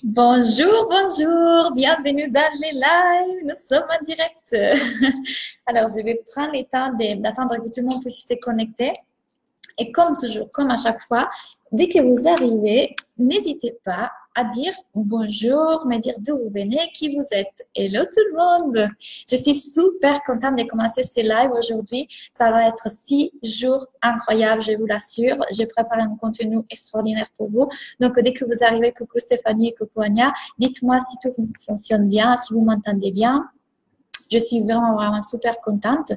Bonjour, bonjour, bienvenue dans les lives, nous sommes en direct. Alors, je vais prendre le temps d'attendre que tout le monde puisse se connecter. Et comme toujours, comme à chaque fois, dès que vous arrivez, n'hésitez pas à dire bonjour, me dire d'où vous venez, qui vous êtes. Hello tout le monde! Je suis super contente de commencer ce live aujourd'hui. Ça va être six jours incroyables, je vous l'assure. J'ai préparé un contenu extraordinaire pour vous. Donc, dès que vous arrivez, coucou Stéphanie, coucou Anya, dites-moi si tout fonctionne bien, si vous m'entendez bien. Je suis vraiment, vraiment super contente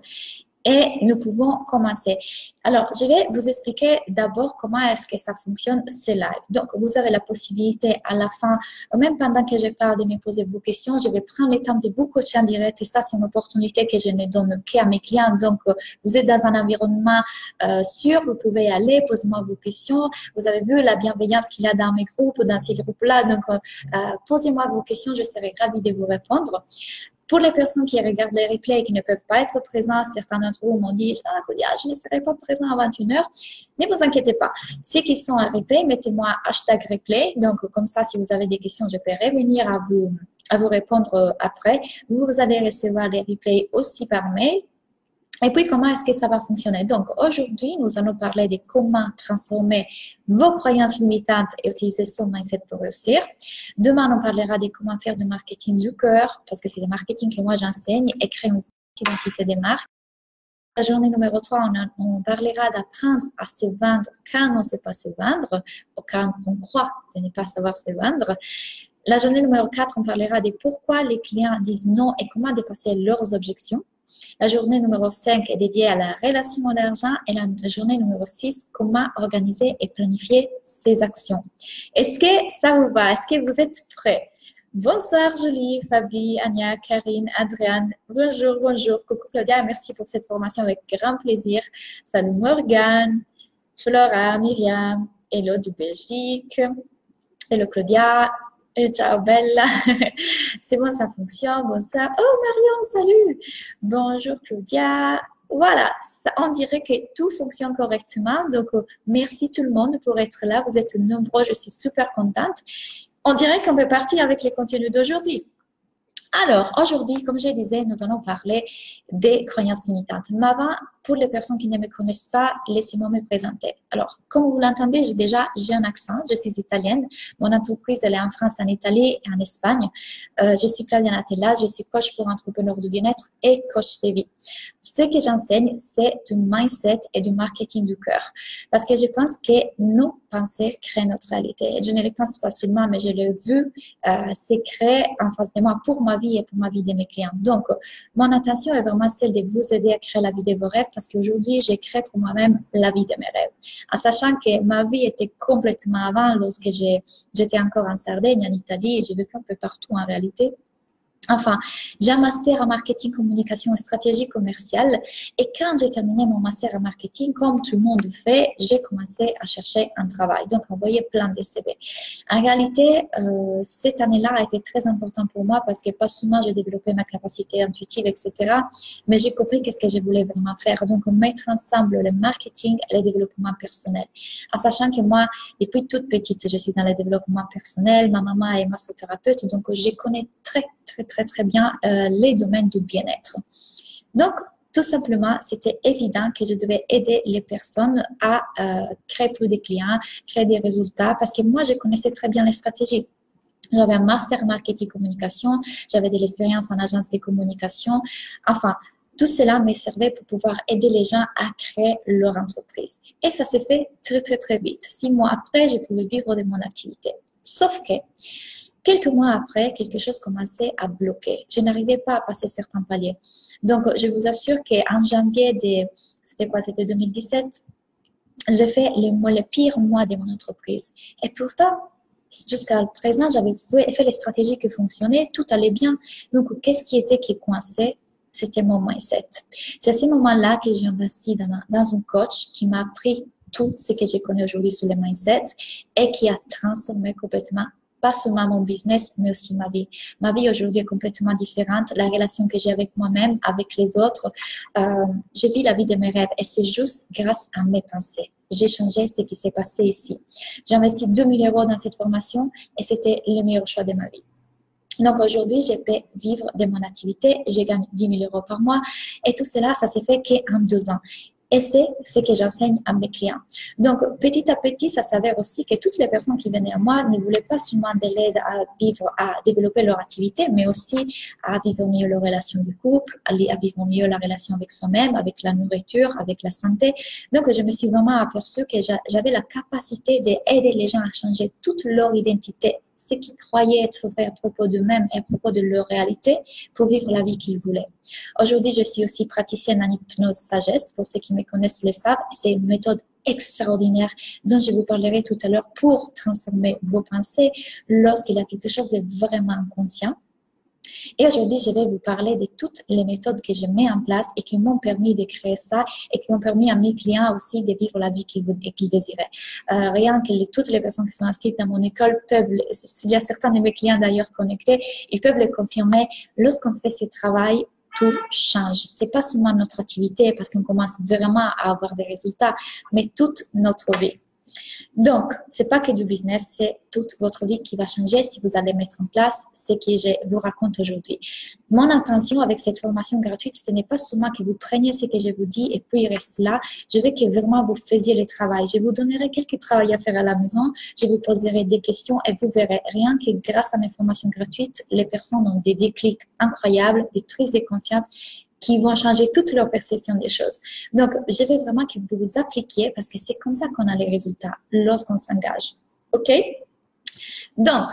et nous pouvons commencer. Alors, je vais vous expliquer d'abord comment est-ce que ça fonctionne, ce live. Donc, vous avez la possibilité à la fin, même pendant que je parle, de me poser vos questions. Je vais prendre le temps de vous coacher en direct et ça, c'est une opportunité que je ne donne qu'à mes clients. Donc, vous êtes dans un environnement euh, sûr, vous pouvez aller, posez-moi vos questions. Vous avez vu la bienveillance qu'il y a dans mes groupes, dans ces groupes-là. Donc, euh, posez-moi vos questions, je serai ravie de vous répondre. Pour les personnes qui regardent les replays et qui ne peuvent pas être présents, certains d'entre vous m'ont dit ah, je ne serai pas présent à 21h. Ne vous inquiétez pas. Ceux qui sont en replay, mettez-moi hashtag replay. Donc, comme ça, si vous avez des questions, je peux revenir à vous, à vous répondre après. Vous allez recevoir les replays aussi par mail. Et puis, comment est-ce que ça va fonctionner? Donc, aujourd'hui, nous allons parler de comment transformer vos croyances limitantes et utiliser son mindset pour réussir. Demain, on parlera de comment faire du marketing du cœur, parce que c'est le marketing que moi j'enseigne, et créer une identité des marques. La journée numéro 3, on, on parlera d'apprendre à se vendre quand on ne sait pas se vendre, ou quand on croit de ne pas savoir se vendre. La journée numéro 4, on parlera de pourquoi les clients disent non et comment dépasser leurs objections. La journée numéro 5 est dédiée à la relation à l'argent et la journée numéro 6, comment organiser et planifier ses actions. Est-ce que ça vous va? Est-ce que vous êtes prêts? Bonsoir Julie, Fabi, Anya, Karine, Adriane. Bonjour, bonjour. Coucou Claudia, merci pour cette formation avec grand plaisir. Salut Morgane, Flora, Myriam, Hello du Belgique. Hello Claudia, ciao Bella. C'est bon, ça fonctionne. Bonsoir. Oh Marion, salut. Bonjour Claudia. Voilà, on dirait que tout fonctionne correctement. Donc, euh, merci tout le monde pour être là. Vous êtes nombreux. Je suis super contente. On dirait qu'on peut partir avec les contenus d'aujourd'hui. Alors, aujourd'hui, comme je disais, nous allons parler des croyances limitantes. Pour les personnes qui ne me connaissent pas, laissez-moi me présenter. Alors, comme vous l'entendez, j'ai déjà j'ai un accent. Je suis italienne. Mon entreprise, elle est en France, en Italie et en Espagne. Euh, je suis Claudia Natella. Je suis coach pour entrepreneurs du bien-être et coach de vie. Ce que j'enseigne, c'est du mindset et du marketing du cœur. Parce que je pense que nos pensées créent notre réalité. Je ne les pense pas seulement, mais je l'ai vu euh, créer en face de moi pour ma vie et pour ma vie de mes clients. Donc, mon intention est vraiment celle de vous aider à créer la vie de vos rêves parce qu'aujourd'hui, j'ai créé pour moi-même la vie de mes rêves. En sachant que ma vie était complètement avant lorsque j'étais encore en Sardaigne, en Italie, et j'ai vécu un peu partout en réalité. Enfin, j'ai un master en marketing, communication et stratégie commerciale. Et quand j'ai terminé mon master en marketing, comme tout le monde fait, j'ai commencé à chercher un travail. Donc, envoyer plein de CV. En réalité, euh, cette année-là a été très importante pour moi parce que pas seulement j'ai développé ma capacité intuitive, etc., mais j'ai compris qu'est-ce que je voulais vraiment faire. Donc, mettre ensemble le marketing et le développement personnel. En sachant que moi, depuis toute petite, je suis dans le développement personnel. Ma maman est massothérapeute, donc je connais très, très, très très, très bien euh, les domaines du bien-être. Donc, tout simplement, c'était évident que je devais aider les personnes à euh, créer plus de clients, créer des résultats, parce que moi, je connaissais très bien les stratégies. J'avais un master marketing communication, j'avais de l'expérience en agence de communication. Enfin, tout cela me servait pour pouvoir aider les gens à créer leur entreprise. Et ça s'est fait très, très, très vite. Six mois après, je pouvais vivre de mon activité. Sauf que Quelques mois après, quelque chose commençait à bloquer. Je n'arrivais pas à passer certains paliers. Donc, je vous assure qu'en janvier, c'était quoi C'était 2017. J'ai fait les, les pires mois de mon entreprise. Et pourtant, jusqu'à présent, j'avais fait les stratégies qui fonctionnaient, tout allait bien. Donc, qu'est-ce qui était qui coinçait? C'était mon mindset. C'est à ce moment-là que j'ai investi dans dans un coach qui m'a appris tout ce que je connais aujourd'hui sur le mindset et qui a transformé complètement pas seulement mon business, mais aussi ma vie. Ma vie aujourd'hui est complètement différente. La relation que j'ai avec moi-même, avec les autres, euh, je vis la vie de mes rêves et c'est juste grâce à mes pensées. j'ai changé ce qui s'est passé ici. J'ai investi 2000 euros dans cette formation et c'était le meilleur choix de ma vie. Donc aujourd'hui, je peux vivre de mon activité, je gagne 10 000 euros par mois et tout cela, ça s'est fait qu'en deux ans. Et c'est ce que j'enseigne à mes clients. Donc, petit à petit, ça s'avère aussi que toutes les personnes qui venaient à moi ne voulaient pas seulement de l'aide à vivre, à développer leur activité, mais aussi à vivre mieux leur relation de couple, à vivre mieux la relation avec soi-même, avec la nourriture, avec la santé. Donc, je me suis vraiment aperçue que j'avais la capacité d'aider les gens à changer toute leur identité ce qu'ils croyaient être vrai à propos d'eux-mêmes et à propos de leur réalité pour vivre la vie qu'ils voulaient. Aujourd'hui, je suis aussi praticienne en hypnose sagesse. Pour ceux qui me connaissent le savent. C'est une méthode extraordinaire dont je vous parlerai tout à l'heure pour transformer vos pensées lorsqu'il y a quelque chose de vraiment inconscient. Et aujourd'hui, je vais vous parler de toutes les méthodes que je mets en place et qui m'ont permis de créer ça et qui ont permis à mes clients aussi de vivre la vie qu'ils désiraient. Euh, rien que toutes les personnes qui sont inscrites dans mon école peuvent, s'il y a certains de mes clients d'ailleurs connectés, ils peuvent le confirmer. Lorsqu'on fait ce travail, tout change. C'est pas seulement notre activité parce qu'on commence vraiment à avoir des résultats, mais toute notre vie. Donc, c'est pas que du business, c'est toute votre vie qui va changer si vous allez mettre en place ce que je vous raconte aujourd'hui. Mon intention avec cette formation gratuite, ce n'est pas seulement que vous preniez ce que je vous dis et puis il reste là. Je veux que vraiment vous faisiez le travail. Je vous donnerai quelques travail à faire à la maison. Je vous poserai des questions et vous verrez rien que grâce à mes formations gratuites, les personnes ont des déclics incroyables, des prises de conscience qui vont changer toute leur perception des choses. Donc, je veux vraiment que vous vous appliquiez parce que c'est comme ça qu'on a les résultats lorsqu'on s'engage. OK? Donc,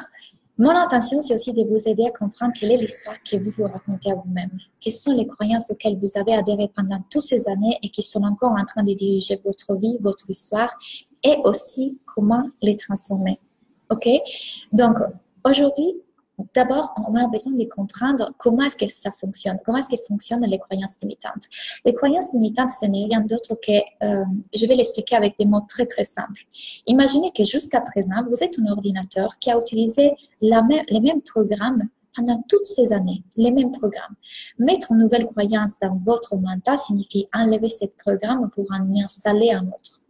mon intention, c'est aussi de vous aider à comprendre quelle est l'histoire que vous vous racontez à vous-même. Quelles sont les croyances auxquelles vous avez adhéré pendant toutes ces années et qui sont encore en train de diriger votre vie, votre histoire, et aussi comment les transformer. OK? Donc, aujourd'hui, D'abord, on a besoin de comprendre comment est-ce que ça fonctionne, comment est-ce que fonctionnent les croyances limitantes. Les croyances limitantes, ce n'est rien d'autre que, euh, je vais l'expliquer avec des mots très très simples. Imaginez que jusqu'à présent, vous êtes un ordinateur qui a utilisé les mêmes programmes pendant toutes ces années, les mêmes programmes. Mettre une nouvelle croyance dans votre mental signifie enlever ce programme pour en installer un autre.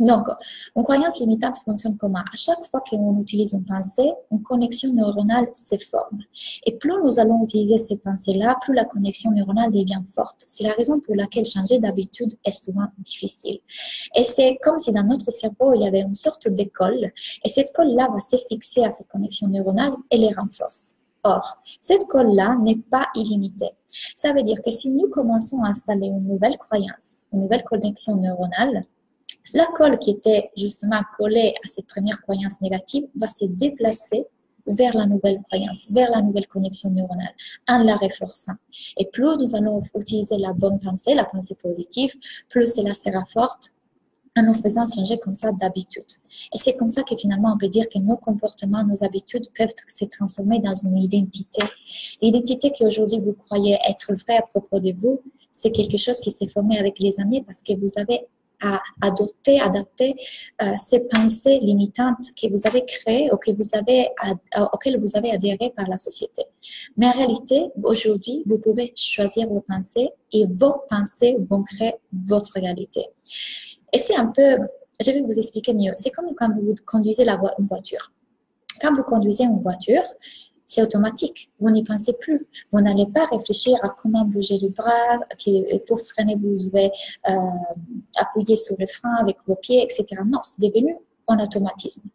Donc, une croyance limitante fonctionne comment À chaque fois qu'on utilise une pensée, une connexion neuronale se forme. Et plus nous allons utiliser ces pensées-là, plus la connexion neuronale devient forte. C'est la raison pour laquelle changer d'habitude est souvent difficile. Et c'est comme si dans notre cerveau, il y avait une sorte d'école, et cette colle-là va se fixer à cette connexion neuronale et les renforce. Or, cette colle-là n'est pas illimitée. Ça veut dire que si nous commençons à installer une nouvelle croyance, une nouvelle connexion neuronale, la colle qui était justement collée à cette première croyance négative va se déplacer vers la nouvelle croyance, vers la nouvelle connexion neuronale, en la renforçant. Et plus nous allons utiliser la bonne pensée, la pensée positive, plus cela sera forte en nous faisant changer comme ça d'habitude. Et c'est comme ça que finalement on peut dire que nos comportements, nos habitudes peuvent se transformer dans une identité. L'identité qu'aujourd'hui vous croyez être vraie à propos de vous, c'est quelque chose qui s'est formé avec les années parce que vous avez à adopter, adapter euh, ces pensées limitantes que vous avez créées ou que vous avez, euh, auxquelles vous avez adhéré par la société. Mais en réalité, aujourd'hui, vous pouvez choisir vos pensées et vos pensées vont créer votre réalité. Et c'est un peu, je vais vous expliquer mieux. C'est comme quand vous conduisez la une voiture. Quand vous conduisez une voiture, c'est automatique. Vous n'y pensez plus. Vous n'allez pas réfléchir à comment bouger les bras, pour freiner, vous devez euh, appuyer sur le frein avec vos pieds, etc. Non, c'est devenu en automatisme.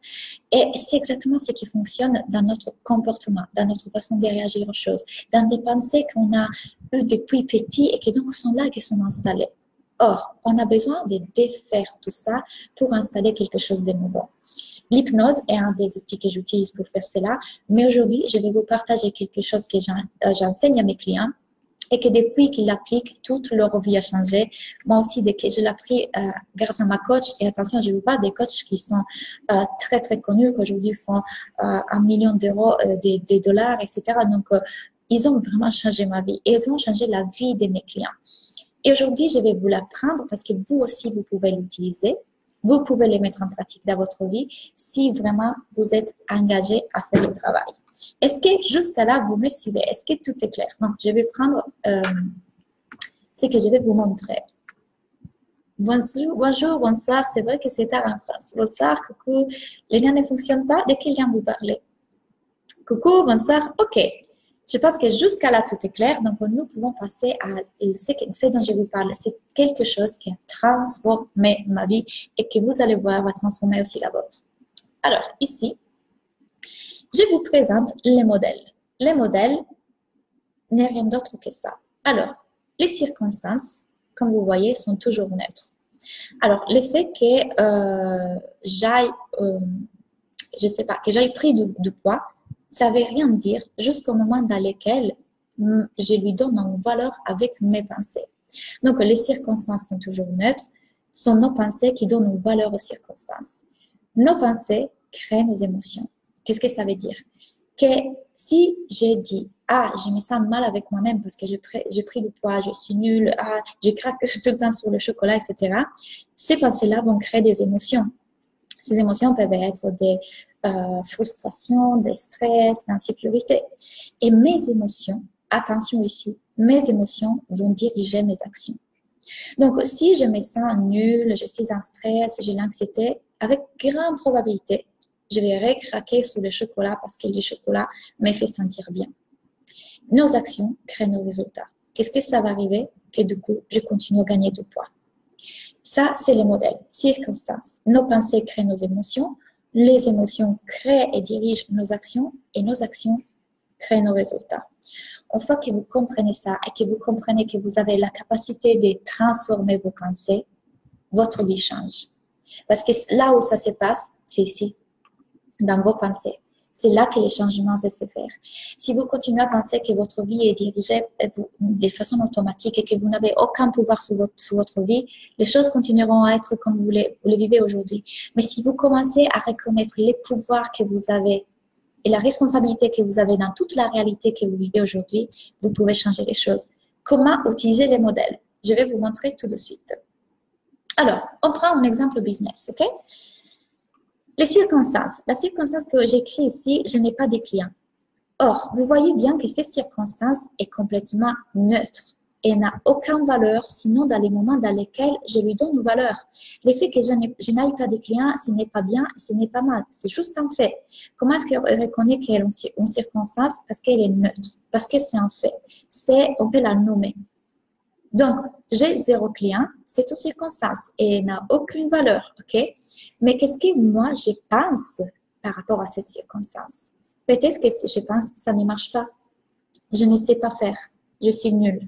Et c'est exactement ce qui fonctionne dans notre comportement, dans notre façon de réagir aux choses, dans des pensées qu'on a eues depuis petit et qui donc sont là, qui sont installées. Or, on a besoin de défaire tout ça pour installer quelque chose de nouveau. L'hypnose est un des outils que j'utilise pour faire cela, mais aujourd'hui, je vais vous partager quelque chose que euh, j'enseigne à mes clients et que depuis qu'ils l'appliquent, toute leur vie a changé. Moi aussi, dès que je l'ai appris euh, grâce à ma coach, et attention, je vous parle des coachs qui sont euh, très, très connus, qu'aujourd'hui font un million d'euros, des, des, dollars, etc. Donc, ils ont vraiment changé ma vie et ils ont changé la vie de mes clients. Et aujourd'hui, je vais vous l'apprendre parce que vous aussi, vous pouvez l'utiliser vous pouvez les mettre en pratique dans votre vie si vraiment vous êtes engagé à faire le travail. Est-ce que jusqu'à là, vous me suivez? Est-ce que tout est clair? Donc, je vais prendre euh, ce que je vais vous montrer. Bonjour, bonjour, bonsoir. C'est vrai que c'est tard en France. Bonsoir, coucou. Les liens ne fonctionnent pas? Dès qu'il vient vous parler. Coucou, bonsoir. OK. Je pense que jusqu'à là, tout est clair. Donc, nous pouvons passer à ce dont je vous parle. C'est quelque chose qui a transformé ma vie et que vous allez voir va transformer aussi la vôtre. Alors, ici, je vous présente les modèles. Les modèles n'est rien d'autre que ça. Alors, les circonstances, comme vous voyez, sont toujours neutres. Alors, le fait que euh, j'aille, euh, je sais pas, que j'aille pris du, poids, ça ne veut rien dire jusqu'au moment dans lequel mm, je lui donne une valeur avec mes pensées. Donc, les circonstances sont toujours neutres. Ce sont nos pensées qui donnent une valeur aux circonstances. Nos pensées créent nos émotions. Qu'est-ce que ça veut dire? Que si j'ai dit ah, je me sens mal avec moi-même parce que j'ai pris du poids, je suis nulle, ah, je craque tout le temps sur le chocolat, etc. Ces pensées-là vont créer des émotions. Ces émotions peuvent être des euh, frustrations, des stress, d'insécurité. Et mes émotions, attention ici, mes émotions vont diriger mes actions. Donc, si je me sens nulle, je suis en stress, j'ai l'anxiété, avec grande probabilité, je vais recraquer sur le chocolat parce que le chocolat me fait sentir bien nos actions créent nos résultats. Qu'est-ce que ça va arriver? Que du coup, je continue à gagner du poids. Ça, c'est le modèle. Circonstances. Nos pensées créent nos émotions. Les émotions créent et dirigent nos actions. Et nos actions créent nos résultats. Une fois que vous comprenez ça et que vous comprenez que vous avez la capacité de transformer vos pensées, votre vie change. Parce que là où ça se passe, c'est ici, dans vos pensées. C'est là que les changements peuvent se faire. Si vous continuez à penser que votre vie est dirigée euh, de façon automatique et que vous n'avez aucun pouvoir sur votre, vie, les choses continueront à être comme vous les, vous les vivez aujourd'hui. Mais si vous commencez à reconnaître les pouvoirs que vous avez et la responsabilité que vous avez dans toute la réalité que vous vivez aujourd'hui, vous pouvez changer les choses. Comment utiliser les modèles? Je vais vous montrer tout de suite. Alors, on prend un exemple business, ok? Les circonstances. La circonstance que j'écris ici, je n'ai pas de clients. Or, vous voyez bien que cette circonstance est complètement neutre et n'a aucune valeur, sinon dans les moments dans lesquels je lui donne une valeur. L'effet que je n'aille pas de clients, ce n'est pas bien, ce n'est pas mal. C'est juste un fait. Comment est-ce qu'on reconnaît qu'elle est une circonstance? Parce qu'elle est neutre, parce que c'est un fait. C'est, on peut la nommer. Donc, j'ai zéro client, c'est une circonstance et n'a aucune valeur, ok? Mais qu'est-ce que moi je pense par rapport à cette circonstance? Peut-être que je pense ça ne marche pas, je ne sais pas faire, je suis nulle.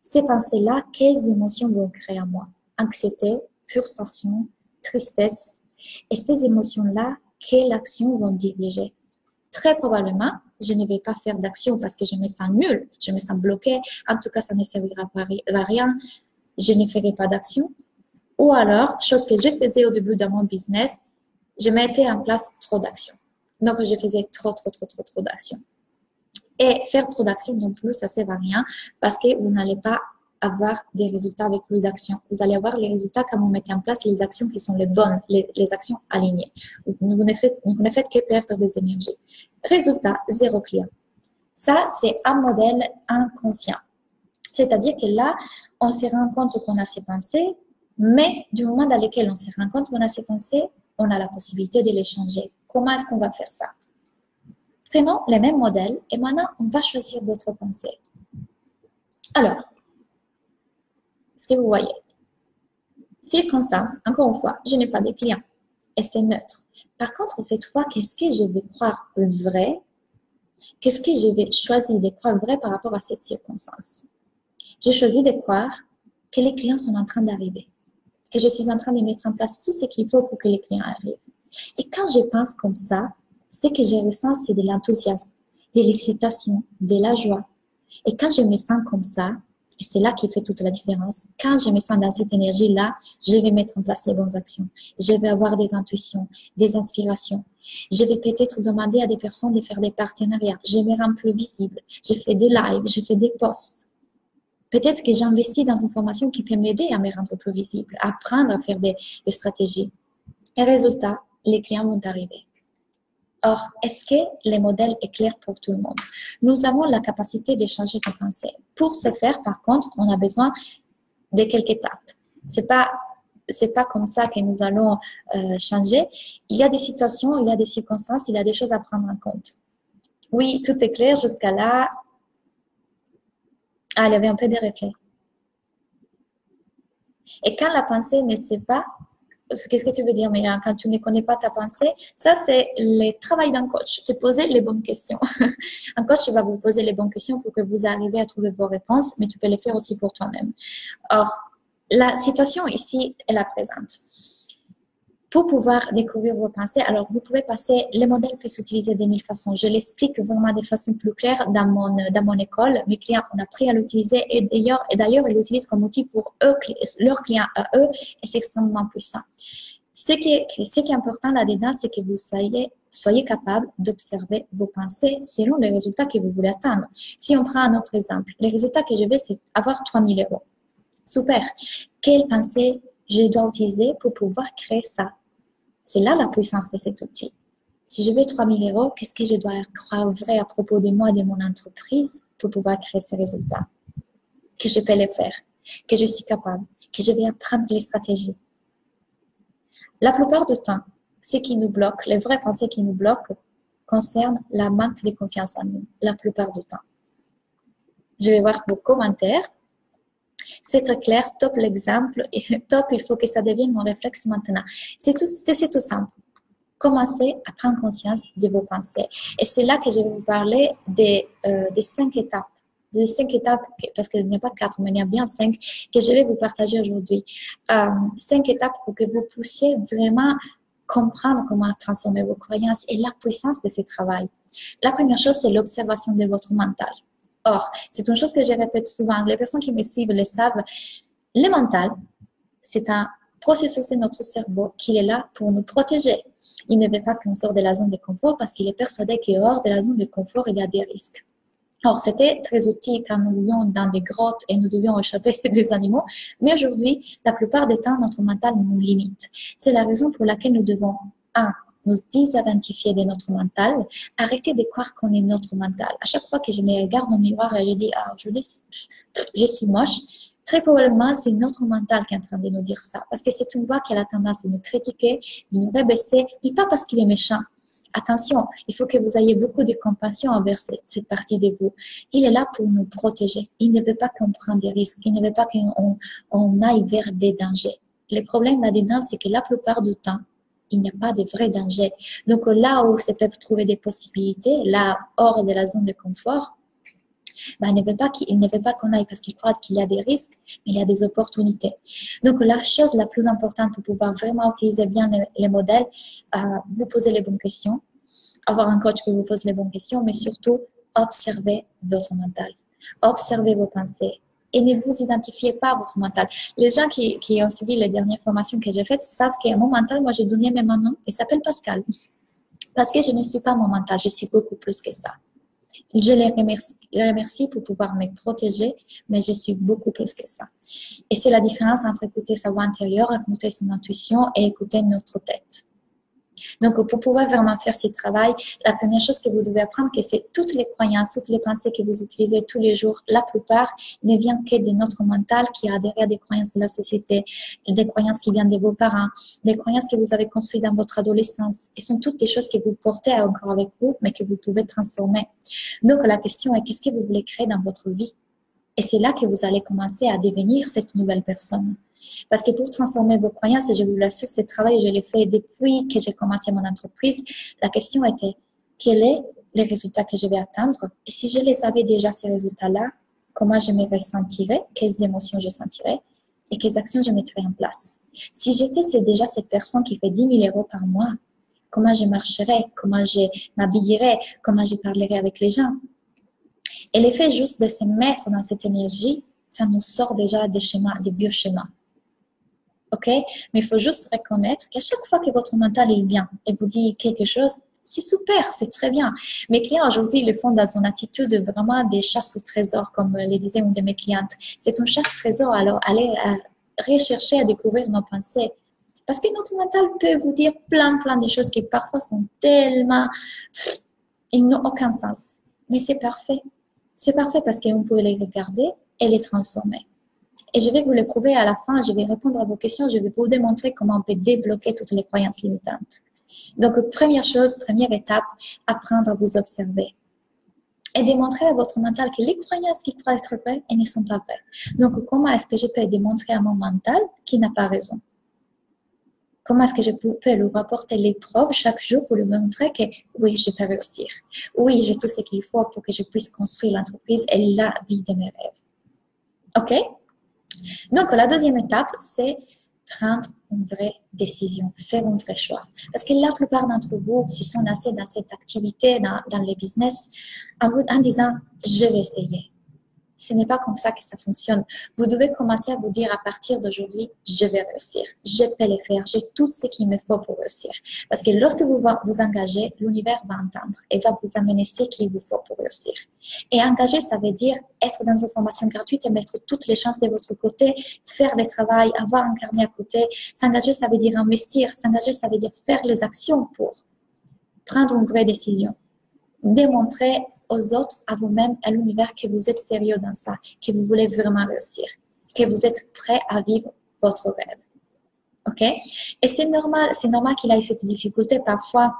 Ces pensées-là, quelles émotions vont créer en moi? Anxiété, frustration, tristesse. Et ces émotions-là, quelles actions vont diriger? Très probablement, je ne vais pas faire d'action parce que je me sens nulle, je me sens bloquée. En tout cas, ça ne servira à rien. Je ne ferai pas d'action. Ou alors, chose que je faisais au début de mon business, je mettais en place trop d'actions. Donc, je faisais trop, trop, trop, trop, trop d'actions. Et faire trop d'actions non plus, ça ne sert à rien parce que vous n'allez pas avoir des résultats avec plus d'actions. Vous allez avoir les résultats quand vous mettez en place les actions qui sont les bonnes, les, actions alignées. Vous ne, faites, que perdre des énergies. Résultat, zéro client. Ça, c'est un modèle inconscient. C'est-à-dire que là, on se rend compte qu'on a ses pensées, mais du moment dans lequel on se rend compte qu'on a ses pensées, on a la possibilité de les changer. Comment est-ce qu'on va faire ça? Prenons les mêmes modèles et maintenant, on va choisir d'autres pensées. Alors, ce que vous voyez Circonstance, encore une fois, je n'ai pas de clients et c'est neutre. Par contre, cette fois, qu'est-ce que je vais croire vrai? Qu'est-ce que je vais choisir de croire vrai par rapport à cette circonstance? J'ai choisi de croire que les clients sont en train d'arriver, que je suis en train de mettre en place tout ce qu'il faut pour que les clients arrivent. Et quand je pense comme ça, ce que je ressens, c'est de l'enthousiasme, de l'excitation, de la joie. Et quand je me sens comme ça, et c'est là qui fait toute la différence. Quand je me sens dans cette énergie-là, je vais mettre en place les bonnes actions. Je vais avoir des intuitions, des inspirations. Je vais peut-être demander à des personnes de faire des partenariats. Je me rends plus visible. Je fais des lives, je fais des posts. Peut-être que j'investis dans une formation qui peut m'aider à me rendre plus visible, à apprendre à faire des, des stratégies. Et résultat, les clients vont arriver. Or, est-ce que le modèle est clair pour tout le monde? Nous avons la capacité d'échanger nos pensées. Pour ce faire, par contre, on a besoin de quelques étapes. C'est pas pas comme ça que nous allons euh, changer. Il y a des situations, il y a des circonstances, il y a des choses à prendre en compte. Oui, tout est clair jusqu'à là. Ah, il y avait un peu de replay. Et quand la pensée ne sait pas, qu'est-ce que tu veux dire, Myriam, quand tu ne connais pas ta pensée, ça c'est le travail d'un coach, te poser les bonnes questions. un coach va vous poser les bonnes questions pour que vous arriviez à trouver vos réponses, mais tu peux les faire aussi pour toi-même. Or, la situation ici est la présente. Pour pouvoir découvrir vos pensées, alors vous pouvez passer, les modèles peuvent s'utiliser de mille façons. Je l'explique vraiment de façon plus claire dans mon, dans mon école. Mes clients ont appris à l'utiliser et d'ailleurs, et d'ailleurs, ils l'utilisent comme outil pour eux, leurs clients à eux, et c'est extrêmement puissant. Ce qui est, ce qui est important là-dedans, c'est que vous soyez, soyez capable d'observer vos pensées selon les résultats que vous voulez atteindre. Si on prend un autre exemple, les résultats que je veux, c'est avoir 3000 euros. Super. Quelle pensée je dois utiliser pour pouvoir créer ça? C'est là la puissance de cet outil. Si je veux 3000 euros, qu'est-ce que je dois croire vrai à propos de moi et de mon entreprise pour pouvoir créer ces résultats? Que je peux les faire, que je suis capable, que je vais apprendre les stratégies. La plupart du temps, ce qui nous bloque, les vraies pensées qui nous bloquent, concernent la manque de confiance en nous, la plupart du temps. Je vais voir vos commentaires c'est très clair, top l'exemple, top, il faut que ça devienne mon réflexe maintenant. C'est tout, c'est tout simple. Commencez à prendre conscience de vos pensées. Et c'est là que je vais vous parler des, euh, des cinq étapes des cinq étapes, parce qu'il n'y a pas quatre, mais il y a bien cinq, que je vais vous partager aujourd'hui. Euh, cinq étapes pour que vous puissiez vraiment comprendre comment transformer vos croyances et la puissance de ce travail. La première chose, c'est l'observation de votre mental. Or, c'est une chose que je répète souvent, les personnes qui me suivent le savent, le mental, c'est un processus de notre cerveau qui est là pour nous protéger. Il ne veut pas qu'on sorte de la zone de confort parce qu'il est persuadé qu'hors de la zone de confort, il y a des risques. Or, c'était très utile quand nous vivions dans des grottes et nous devions échapper des animaux. Mais aujourd'hui, la plupart des temps, notre mental nous limite. C'est la raison pour laquelle nous devons, un, nous désidentifier de notre mental, arrêter de croire qu'on est notre mental. À chaque fois que je me regarde dans le miroir et je dis, ah, je, suis moche, très probablement, c'est notre mental qui est en train de nous dire ça. Parce que c'est une voix qui a la tendance de nous critiquer, de nous rabaisser, mais pas parce qu'il est méchant. Attention, il faut que vous ayez beaucoup de compassion envers cette, partie de vous. Il est là pour nous protéger. Il ne veut pas qu'on prenne des risques. Il ne veut pas qu'on on aille vers des dangers. Le problème là-dedans, c'est que la plupart du temps, il n'y a pas de vrai danger. Donc là où se peuvent trouver des possibilités, là hors de la zone de confort, ben, il ne veut pas qu'il ne qu'on aille parce qu'il croit qu'il y a des risques, mais il y a des opportunités. Donc la chose la plus importante pour pouvoir vraiment utiliser bien les, modèles, euh, vous poser les bonnes questions, avoir un coach qui vous pose les bonnes questions, mais surtout observer votre mental, observer vos pensées, et ne vous identifiez pas à votre mental. Les gens qui, ont suivi les dernières formations que j'ai faites savent qu'à mon mental, moi, j'ai donné même un nom. Il s'appelle Pascal. Parce que je ne suis pas mon mental, je suis beaucoup plus que ça. Je les remercie, remercie pour pouvoir me protéger, mais je suis beaucoup plus que ça. Et c'est la différence entre écouter sa voix intérieure, écouter son intuition et écouter notre tête. Donc, pour pouvoir vraiment faire ce travail, la première chose que vous devez apprendre, c'est toutes les croyances, toutes les pensées que vous utilisez tous les jours, la plupart ne viennent que de notre mental qui a derrière des croyances de la société, des croyances qui viennent de vos parents, des croyances que vous avez construites dans votre adolescence. Et sont toutes des choses que vous portez encore avec vous, mais que vous pouvez transformer. Donc, la question est qu'est-ce que vous voulez créer dans votre vie? Et c'est là que vous allez commencer à devenir cette nouvelle personne. Parce que pour transformer vos croyances, et je vous l'assure, ce travail, je l'ai fait depuis que j'ai commencé mon entreprise. La question était, quel est le résultat que je vais atteindre? Et si je les avais déjà, ces résultats-là, comment je me ressentirais? Quelles émotions je sentirais? Et quelles actions je mettrais en place? Si j'étais déjà cette personne qui fait 10 000 euros par mois, comment je marcherais? Comment je m'habillerais? Comment je parlerais avec les gens? Et l'effet juste de se mettre dans cette énergie, ça nous sort déjà des schémas, des vieux schémas. Mais il faut juste reconnaître qu'à chaque fois que votre mental il vient et vous dit quelque chose, c'est super, c'est très bien. Mes clients aujourd'hui le font dans une attitude vraiment des chasses au trésor, comme les disaient une de mes clientes. C'est une chasse trésor, alors allez à rechercher à découvrir nos pensées. Parce que notre mental peut vous dire plein, plein de choses qui parfois sont tellement... Ils n'ont aucun sens. Mais c'est parfait. C'est parfait parce qu'on peut les regarder et les transformer. Et je vais vous le prouver à la fin. Je vais répondre à vos questions. Je vais vous démontrer comment on peut débloquer toutes les croyances limitantes. Donc, première chose, première étape, apprendre à vous observer et démontrer à votre mental que les croyances qui croient être vraies, elles ne sont pas vraies. Donc, comment est-ce que je peux démontrer à mon mental qu'il n'a pas raison? Comment est-ce que je peux lui rapporter les preuves chaque jour pour lui montrer que oui, je peux réussir? Oui, j'ai tout ce qu'il faut pour que je puisse construire l'entreprise et la vie de mes rêves. OK? Donc, la deuxième étape, c'est prendre une vraie décision, faire un vrai choix. Parce que la plupart d'entre vous, s'ils sont assez dans cette activité, dans, dans les business, en, vous, en disant, je vais essayer, ce n'est pas comme ça que ça fonctionne. Vous devez commencer à vous dire à partir d'aujourd'hui, je vais réussir, je peux le faire, j'ai tout ce qu'il me faut pour réussir. Parce que lorsque vous vous engagez, l'univers va entendre et va vous amener ce qu'il vous faut pour réussir. Et engager, ça veut dire être dans une formation gratuite et mettre toutes les chances de votre côté, faire le travail, avoir un carnet à côté. S'engager, ça veut dire investir. S'engager, ça veut dire faire les actions pour prendre une vraie décision démontrer aux autres, à vous-même, à l'univers que vous êtes sérieux dans ça, que vous voulez vraiment réussir, que vous êtes prêt à vivre votre rêve. OK? Et c'est normal, c'est normal qu'il ait cette difficulté parfois.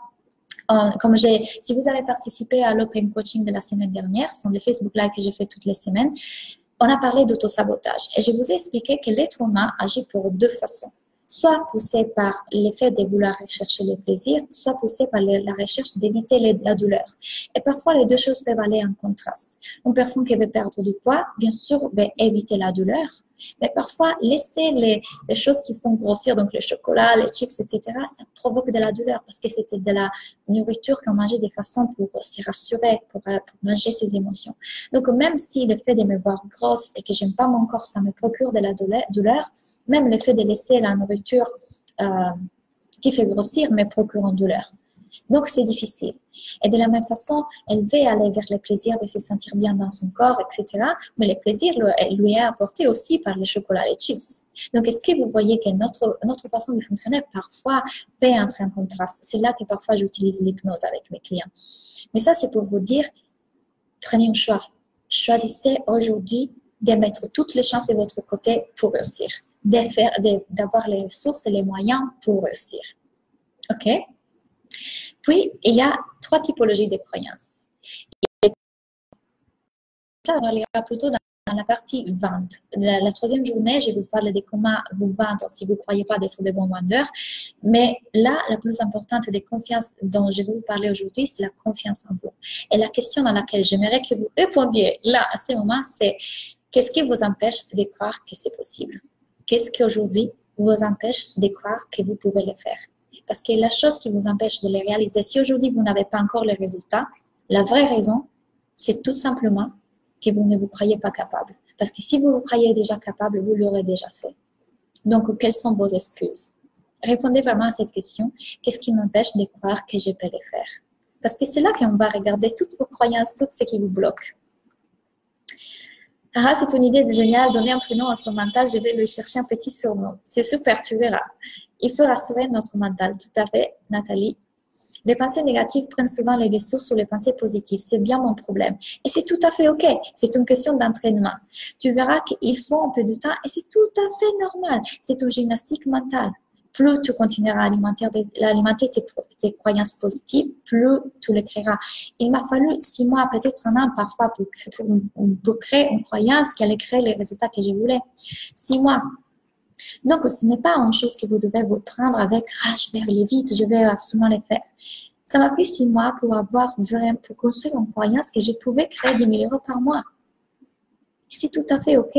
Euh, comme j'ai, si vous avez participé à l'Open Coaching de la semaine dernière, c'est le Facebook Live que j'ai fait toutes les semaines, on a parlé d'autosabotage. Et je vous ai expliqué que l'être humain agit pour deux façons soit poussé par l'effet de vouloir rechercher le plaisir, soit poussé par la recherche d'éviter la douleur. Et parfois, les deux choses peuvent aller en contraste. Une personne qui veut perdre du poids, bien sûr, veut éviter la douleur, mais parfois, laisser les, choses qui font grossir, donc le chocolat, les chips, etc., ça provoque de la douleur parce que c'était de la nourriture qu'on mangeait de façon pour se rassurer, pour, pour, manger ses émotions. Donc, même si le fait de me voir grosse et que j'aime pas mon corps, ça me procure de la douleur, même le fait de laisser la nourriture euh, qui fait grossir me procure une douleur. Donc, c'est difficile. Et de la même façon, elle veut aller vers le plaisir de se sentir bien dans son corps, etc. Mais le plaisir lui est apporté aussi par le chocolat et les chips. Donc, est-ce que vous voyez que notre, notre façon de fonctionner parfois peut entrer en contraste? C'est là que parfois j'utilise l'hypnose avec mes clients. Mais ça, c'est pour vous dire, prenez un choix. Choisissez aujourd'hui de mettre toutes les chances de votre côté pour réussir, d'avoir les ressources et les moyens pour réussir. OK? Puis, il y a trois typologies de croyances. Là, on ira plutôt dans, la partie vente. La, troisième journée, je vais vous parler de comment vous vendre si vous ne croyez pas d'être de bons vendeurs. Mais là, la plus importante des confiances dont je vais vous parler aujourd'hui, c'est la confiance en vous. Et la question dans laquelle j'aimerais que vous répondiez là, à ce moment, c'est qu'est-ce qui vous empêche de croire que c'est possible? Qu'est-ce qui aujourd'hui vous empêche de croire que vous pouvez le faire? Parce que la chose qui vous empêche de les réaliser, si aujourd'hui vous n'avez pas encore les résultats, la vraie raison, c'est tout simplement que vous ne vous croyez pas capable. Parce que si vous vous croyez déjà capable, vous l'aurez déjà fait. Donc, quelles sont vos excuses? Répondez vraiment à cette question. Qu'est-ce qui m'empêche de croire que je peux le faire? Parce que c'est là qu'on va regarder toutes vos croyances, tout ce qui vous bloque. Ah, c'est une idée géniale, donner un prénom à son mental, je vais lui chercher un petit surnom. C'est super, tu verras. Il faut rassurer notre mental. Tout à fait, Nathalie. Les pensées négatives prennent souvent les ressources sur les pensées positives. C'est bien mon problème. Et c'est tout à fait OK. C'est une question d'entraînement. Tu verras qu'il faut un peu de temps et c'est tout à fait normal. C'est une gymnastique mentale. Plus tu continueras à alimenter, tes, croyances positives, plus tu les créeras. Il m'a fallu six mois, peut-être un an parfois pour créer une croyance qui allait créer les résultats que je voulais. Six mois, donc, ce n'est pas une chose que vous devez vous prendre avec ah, je vais aller vite, je vais absolument le faire. Ça m'a pris six mois pour avoir vraiment, pour construire une croyance que je pouvais créer 10 000 euros par mois. C'est tout à fait OK.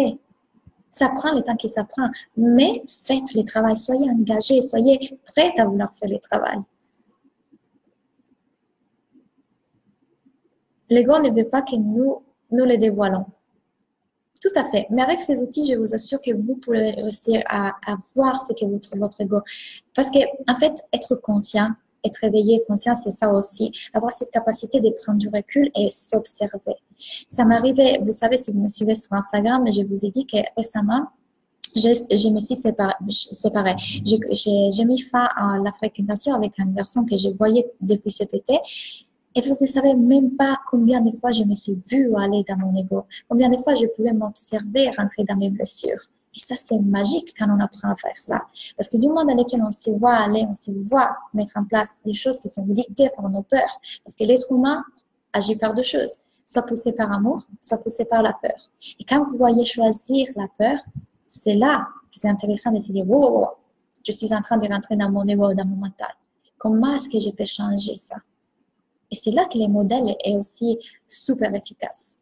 Ça prend le temps que ça prend. Mais faites le travail, soyez engagés, soyez prêts à vouloir faire le travail. L'ego ne veut pas que nous, nous le dévoilons. Tout à fait. Mais avec ces outils, je vous assure que vous pourrez réussir à, voir ce que votre, votre ego. Parce que, en fait, être conscient, être éveillé, conscient, c'est ça aussi. Avoir cette capacité de prendre du recul et s'observer. Ça m'arrivait, vous savez, si vous me suivez sur Instagram, je vous ai dit que récemment, je, me suis séparée. J'ai mis fin à la fréquentation avec un garçon que je voyais depuis cet été et vous ne savez même pas combien de fois je me suis vue aller dans mon ego, combien de fois je pouvais m'observer rentrer dans mes blessures. Et ça, c'est magique quand on apprend à faire ça. Parce que du monde dans lequel on se voit aller, on se voit mettre en place des choses qui sont dictées par nos peurs. Parce que l'être humain agit par deux choses. Soit poussé par amour, soit poussé par la peur. Et quand vous voyez choisir la peur, c'est là que c'est intéressant de se dire, wow, je suis en train de rentrer dans mon ego, dans mon mental. Comment est-ce que je peux changer ça? Et c'est là que le modèle est aussi super efficace.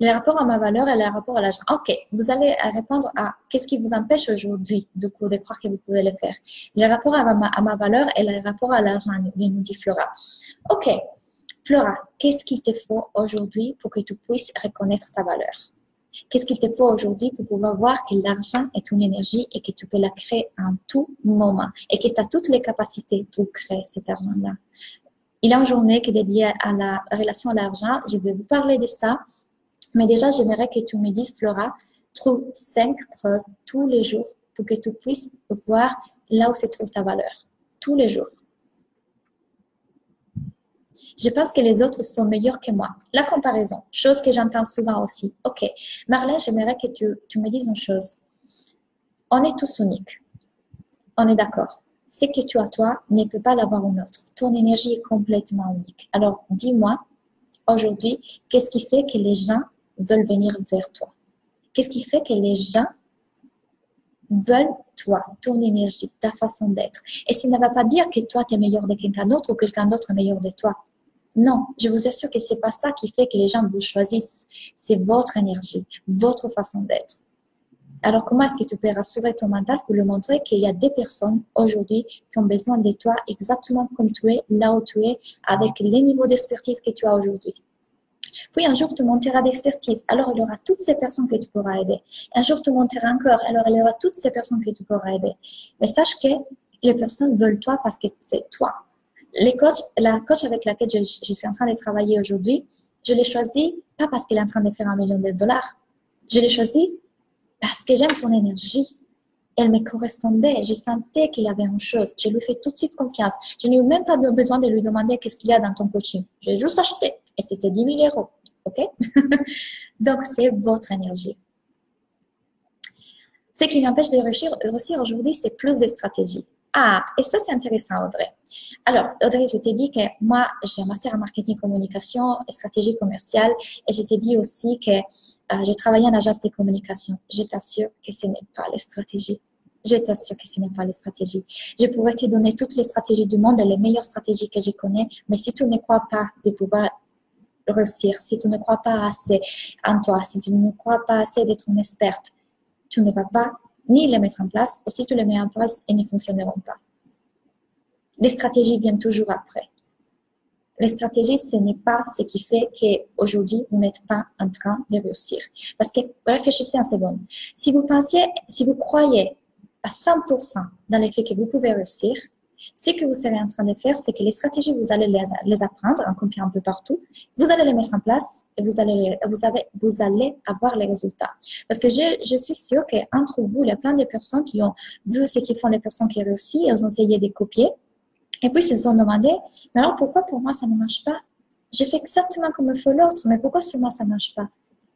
Le rapport à ma valeur et le rapport à l'argent. OK, vous allez répondre à qu'est-ce qui vous empêche aujourd'hui de, croire que vous pouvez le faire. Le rapport à ma, valeur et le rapport à l'argent, nous dit Flora. OK, Flora, qu'est-ce qu'il te faut aujourd'hui pour que tu puisses reconnaître ta valeur? Qu'est-ce qu'il te faut aujourd'hui pour pouvoir voir que l'argent est une énergie et que tu peux la créer en tout moment et que tu as toutes les capacités pour créer cet argent-là? Il y a une journée qui est dédiée à la relation à l'argent. Je vais vous parler de ça. Mais déjà, j'aimerais que tu me dises, Flora, trouve cinq preuves tous les jours pour que tu puisses voir là où se trouve ta valeur. Tous les jours. Je pense que les autres sont meilleurs que moi. La comparaison, chose que j'entends souvent aussi. Ok, Marlène, j'aimerais que tu, me dises une chose. On est tous uniques. On est d'accord. Ce que tu as toi ne peut pas l'avoir un autre. Ton énergie est complètement unique. Alors, dis-moi, aujourd'hui, qu'est-ce qui fait que les gens veulent venir vers toi? Qu'est-ce qui fait que les gens veulent toi, ton énergie, ta façon d'être? Et ça ne va pas dire que toi, tu es meilleur de quelqu'un d'autre ou quelqu'un d'autre est meilleur de toi. Non, je vous assure que c'est pas ça qui fait que les gens vous choisissent. C'est votre énergie, votre façon d'être. Alors, comment est-ce que tu peux rassurer ton mental pour lui montrer qu'il y a des personnes aujourd'hui qui ont besoin de toi exactement comme tu es, là où tu es, avec les niveaux d'expertise que tu as aujourd'hui? Puis un jour, tu monteras d'expertise. Alors, il y aura toutes ces personnes que tu pourras aider. Un jour, tu monteras encore. Alors, il y aura toutes ces personnes que tu pourras aider. Mais sache que les personnes veulent toi parce que c'est toi les coachs, la coach avec laquelle je, suis en train de travailler aujourd'hui, je l'ai choisie pas parce qu'elle est en train de faire un million de dollars. Je l'ai choisie parce que j'aime son énergie. Elle me correspondait. Je sentais qu'il y avait une chose. Je lui fais tout de suite confiance. Je n'ai même pas besoin de lui demander qu'est-ce qu'il y a dans ton coaching. J'ai juste acheté et c'était 10 000 euros. OK? Donc, c'est votre énergie. Ce qui m'empêche de réussir, aujourd'hui, c'est plus de stratégies. Ah, et ça, c'est intéressant, Audrey. Alors, Audrey, je t'ai dit que moi, j'ai un master en marketing communication et stratégie commerciale. Et je t'ai dit aussi que euh, j'ai travaillé en agence de communication. Je t'assure que ce n'est pas les stratégies. Je t'assure que ce n'est pas les stratégies. Je pourrais te donner toutes les stratégies du monde et les meilleures stratégies que je connais. Mais si tu ne crois pas de pouvoir réussir, si tu ne crois pas assez en toi, si tu ne crois pas assez d'être une experte, tu ne vas pas ni les mettre en place, ou si tu les mets en place, elles ne fonctionneront pas. Les stratégies viennent toujours après. Les stratégies, ce n'est pas ce qui fait qu'aujourd'hui, vous n'êtes pas en train de réussir. Parce que réfléchissez un seconde. Si vous pensiez, si vous croyez à 100% dans le fait que vous pouvez réussir, ce que vous serez en train de faire, c'est que les stratégies, vous allez les, apprendre, en copiant un peu partout. Vous allez les mettre en place et vous allez, vous allez avoir les résultats. Parce que je, je suis sûre qu'entre vous, il y a plein de personnes qui ont vu ce qu'ils font les personnes qui réussissent ils ont essayé de copier. Et puis, ils se sont demandé, mais alors pourquoi pour moi ça ne marche pas? J'ai fait exactement comme me fait l'autre, mais pourquoi sur moi ça ne marche pas?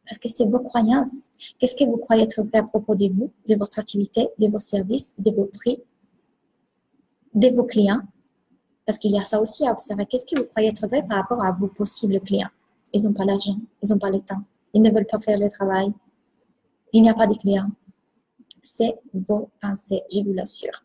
Parce que c'est vos croyances. Qu'est-ce que vous croyez être vrai à propos de vous, de votre activité, de vos services, de vos prix, de vos clients, parce qu'il y a ça aussi à observer. Qu'est-ce que vous croyez être vrai par rapport à vos possibles clients? Ils n'ont pas l'argent, ils n'ont pas le temps, ils ne veulent pas faire le travail, il n'y a pas de clients. C'est vos pensées, je vous l'assure.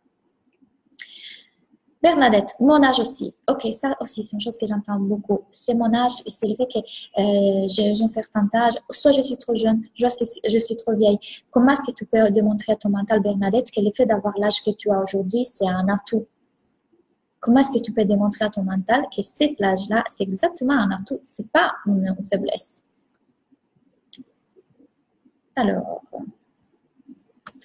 Bernadette, mon âge aussi. Ok, ça aussi, c'est une chose que j'entends beaucoup. C'est mon âge, c'est le fait que euh, j'ai un certain âge, soit je suis trop jeune, soit je suis trop vieille. Comment est-ce que tu peux démontrer à ton mental, Bernadette, que le fait d'avoir l'âge que tu as aujourd'hui, c'est un atout? Comment est-ce que tu peux démontrer à ton mental que cet âge-là, c'est exactement un atout, c'est pas une, faiblesse? Alors,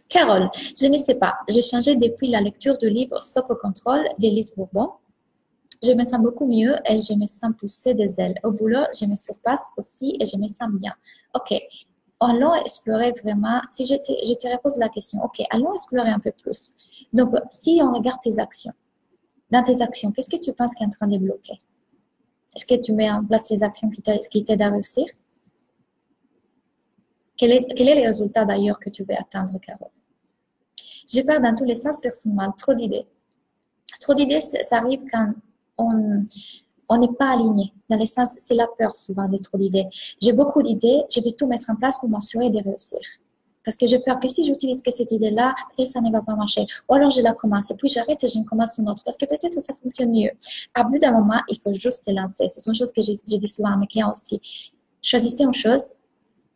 Carole, je ne sais pas. J'ai changé depuis la lecture du livre Stop au contrôle d'Élise Bourbon. Je me sens beaucoup mieux et je me sens pousser des ailes. Au boulot, je me surpasse aussi et je me sens bien. OK. Allons explorer vraiment, si je te, je te repose la question, OK, allons explorer un peu plus. Donc, si on regarde tes actions, dans tes actions, qu'est-ce que tu penses qui est en train de bloquer? Est-ce que tu mets en place les actions qui t'aident à réussir? Quel est, quel est le résultat d'ailleurs que tu veux atteindre, Carole? J'ai peur dans tous les sens personnellement, trop d'idées. Trop d'idées, ça arrive quand on n'est pas aligné. Dans le sens, c'est la peur souvent d'être trop d'idées. J'ai beaucoup d'idées, je vais tout mettre en place pour m'assurer de réussir. Parce que j'ai peur que si j'utilise que cette idée-là, peut-être ça ne va pas marcher. Ou alors je la commence et puis j'arrête et je commence une autre. Parce que peut-être ça fonctionne mieux. À bout d'un moment, il faut juste se lancer. C'est une chose que je, dis souvent à mes clients aussi. Choisissez une chose,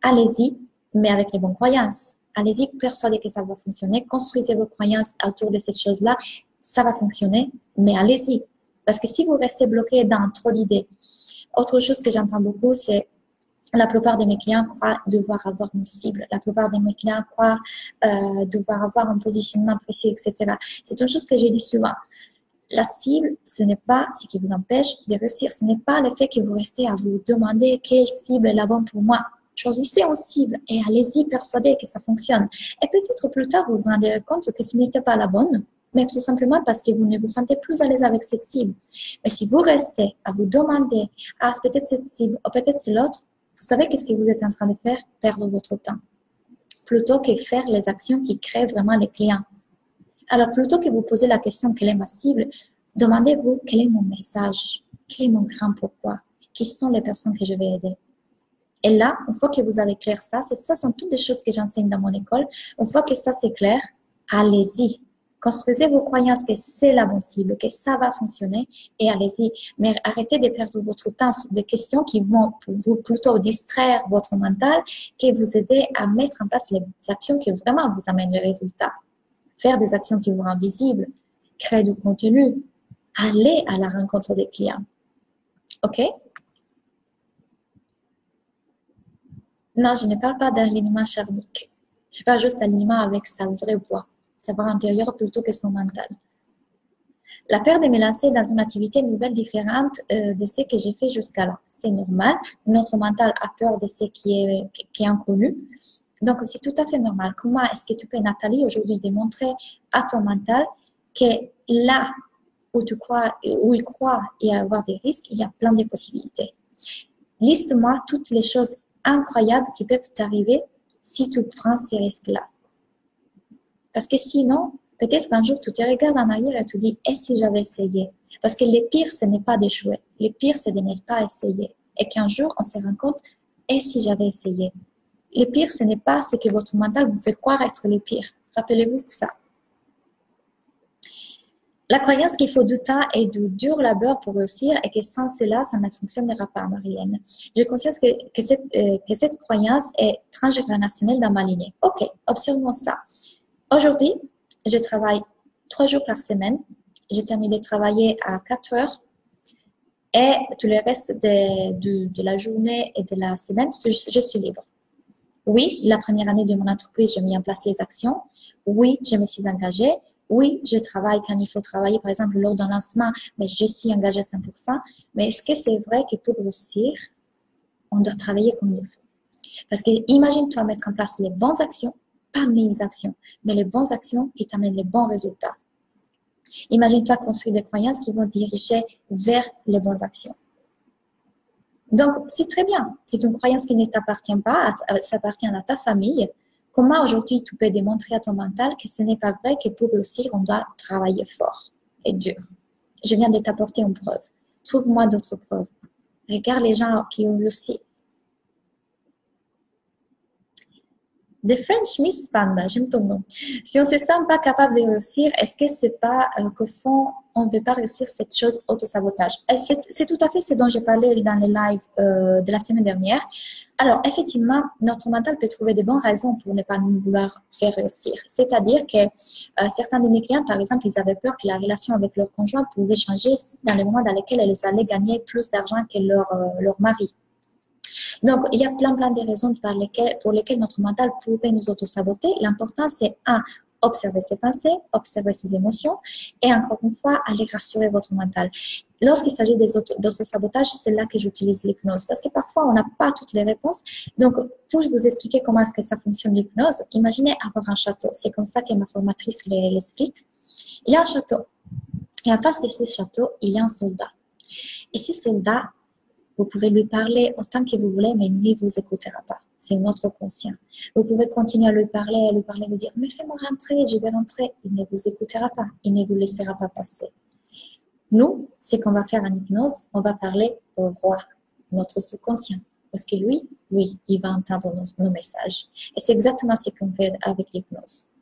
allez-y, mais avec les bonnes croyances. Allez-y, persuadez que ça va fonctionner. Construisez vos croyances autour de cette chose-là. Ça va fonctionner, mais allez-y. Parce que si vous restez bloqué dans trop d'idées, autre chose que j'entends beaucoup, c'est la plupart de mes clients croient devoir avoir une cible. La plupart de mes clients croient euh, devoir avoir un positionnement précis, etc. C'est une chose que j'ai dit souvent. La cible, ce n'est pas ce qui vous empêche de réussir. Ce n'est pas le fait que vous restez à vous demander quelle cible est la bonne pour moi. Choisissez une cible et allez-y persuader que ça fonctionne. Et peut-être plus tard, vous vous rendez compte que ce n'était pas la bonne mais c'est simplement parce que vous ne vous sentez plus à l'aise avec cette cible. Mais si vous restez à vous demander, ah, peut-être cette cible, ou peut-être c'est l'autre, vous savez qu'est-ce que vous êtes en train de faire? Perdre votre temps. Plutôt que faire les actions qui créent vraiment les clients. Alors, plutôt que vous posez la question, quelle est ma cible Demandez-vous, quel est mon message? Quel est mon grand pourquoi? Qui sont les personnes que je vais aider? Et là, une fois que vous avez clair ça, ça sont toutes des choses que j'enseigne dans mon école. Une fois que ça c'est clair, allez-y, Construisez vos croyances que c'est la bonne cible, que ça va fonctionner et allez-y. Mais arrêtez de perdre votre temps sur des questions qui vont vous plutôt distraire votre mental que vous aider à mettre en place les actions qui vraiment vous amènent le résultat. Faire des actions qui vous rendent visible, créer du contenu, aller à la rencontre des clients. OK? Non, je ne parle pas d'alignement charnique. Je parle juste d'alignement avec sa vraie voix savoir intérieur plutôt que son mental. La peur de me lancer dans une activité nouvelle différente euh, de ce que j'ai fait jusqu'à là, c'est normal. Notre mental a peur de ce qui est, qui est inconnu. Donc, c'est tout à fait normal. Comment est-ce que tu peux, Nathalie, aujourd'hui démontrer à ton mental que là où tu crois, où il croit y avoir des risques, il y a plein de possibilités. Liste-moi toutes les choses incroyables qui peuvent t'arriver si tu prends ces risques-là. Parce que sinon, peut-être qu'un jour, tu te regardes en arrière et tu dis, et si j'avais essayé? Parce que le pire, ce n'est pas d'échouer. Le pire, c'est de ne pas essayer. Et qu'un jour, on se rend compte, et si j'avais essayé? Le pire, ce n'est pas ce que votre mental vous fait croire être le pire. Rappelez-vous de ça. La croyance qu'il faut du temps et du dur labeur pour réussir et que sans cela, ça ne fonctionnera pas, Marianne. J'ai conscience que, que, cette, euh, que cette croyance est transgénérationnelle dans ma lignée. Ok, observons ça. Aujourd'hui, je travaille trois jours par semaine. J'ai terminé de travailler à 4 heures. Et tout le reste de, de, la journée et de la semaine, je, suis libre. Oui, la première année de mon entreprise, j'ai mis en place les actions. Oui, je me suis engagée. Oui, je travaille quand il faut travailler, par exemple, lors d'un lancement, mais je suis engagée à 100%. Mais est-ce que c'est vrai que pour réussir, on doit travailler comme il faut? Parce que imagine-toi mettre en place les bonnes actions pas mes actions, mais les bonnes actions qui t'amènent les bons résultats. Imagine-toi construire des croyances qui vont diriger vers les bonnes actions. Donc, c'est très bien. C'est une croyance qui ne t'appartient pas, ça appartient à ta famille. Comment aujourd'hui tu peux démontrer à ton mental que ce n'est pas vrai que pour réussir, on doit travailler fort et dur? Je viens de t'apporter une preuve. Trouve-moi d'autres preuves. Regarde les gens qui ont réussi. The French Miss Panda, j'aime ton nom. Si on se sent pas capable de réussir, est-ce que c'est pas euh, qu'au fond, on ne peut pas réussir cette chose auto-sabotage? C'est tout à fait ce dont j'ai parlé dans les lives euh, de la semaine dernière. Alors, effectivement, notre mental peut trouver de bonnes raisons pour ne pas nous vouloir faire réussir. C'est-à-dire que euh, certains de mes clients, par exemple, ils avaient peur que la relation avec leur conjoint pouvait changer dans les moments dans lesquels elles allaient gagner plus d'argent que leur, leur mari. Donc, il y a plein, plein de raisons pour lesquelles notre mental pourrait nous auto-saboter. L'important, c'est un, observer ses pensées, observer ses émotions et encore une fois, aller rassurer votre mental. Lorsqu'il s'agit des d'auto-sabotage, c'est là que j'utilise l'hypnose parce que parfois, on n'a pas toutes les réponses. Donc, pour vous expliquer comment est-ce que ça fonctionne l'hypnose, imaginez avoir un château. C'est comme ça que ma formatrice l'explique. Il y a un château. Et en face de ce château, il y a un soldat. Et ce soldat, vous pouvez lui parler autant que vous voulez, mais lui ne vous écoutera pas. c'est notre conscient. Vous pouvez continuer à lui parler, lui parler, lui dire, mais fais-moi rentrer, je vais rentrer. Il ne vous écoutera pas, il ne vous laissera pas passer. Nous, ce qu'on va faire en hypnose, on va parler au roi, notre subconscient. Parce que lui, oui, il va entendre nos, nos messages. Et c'est exactement ce qu'on fait avec l'hypnose.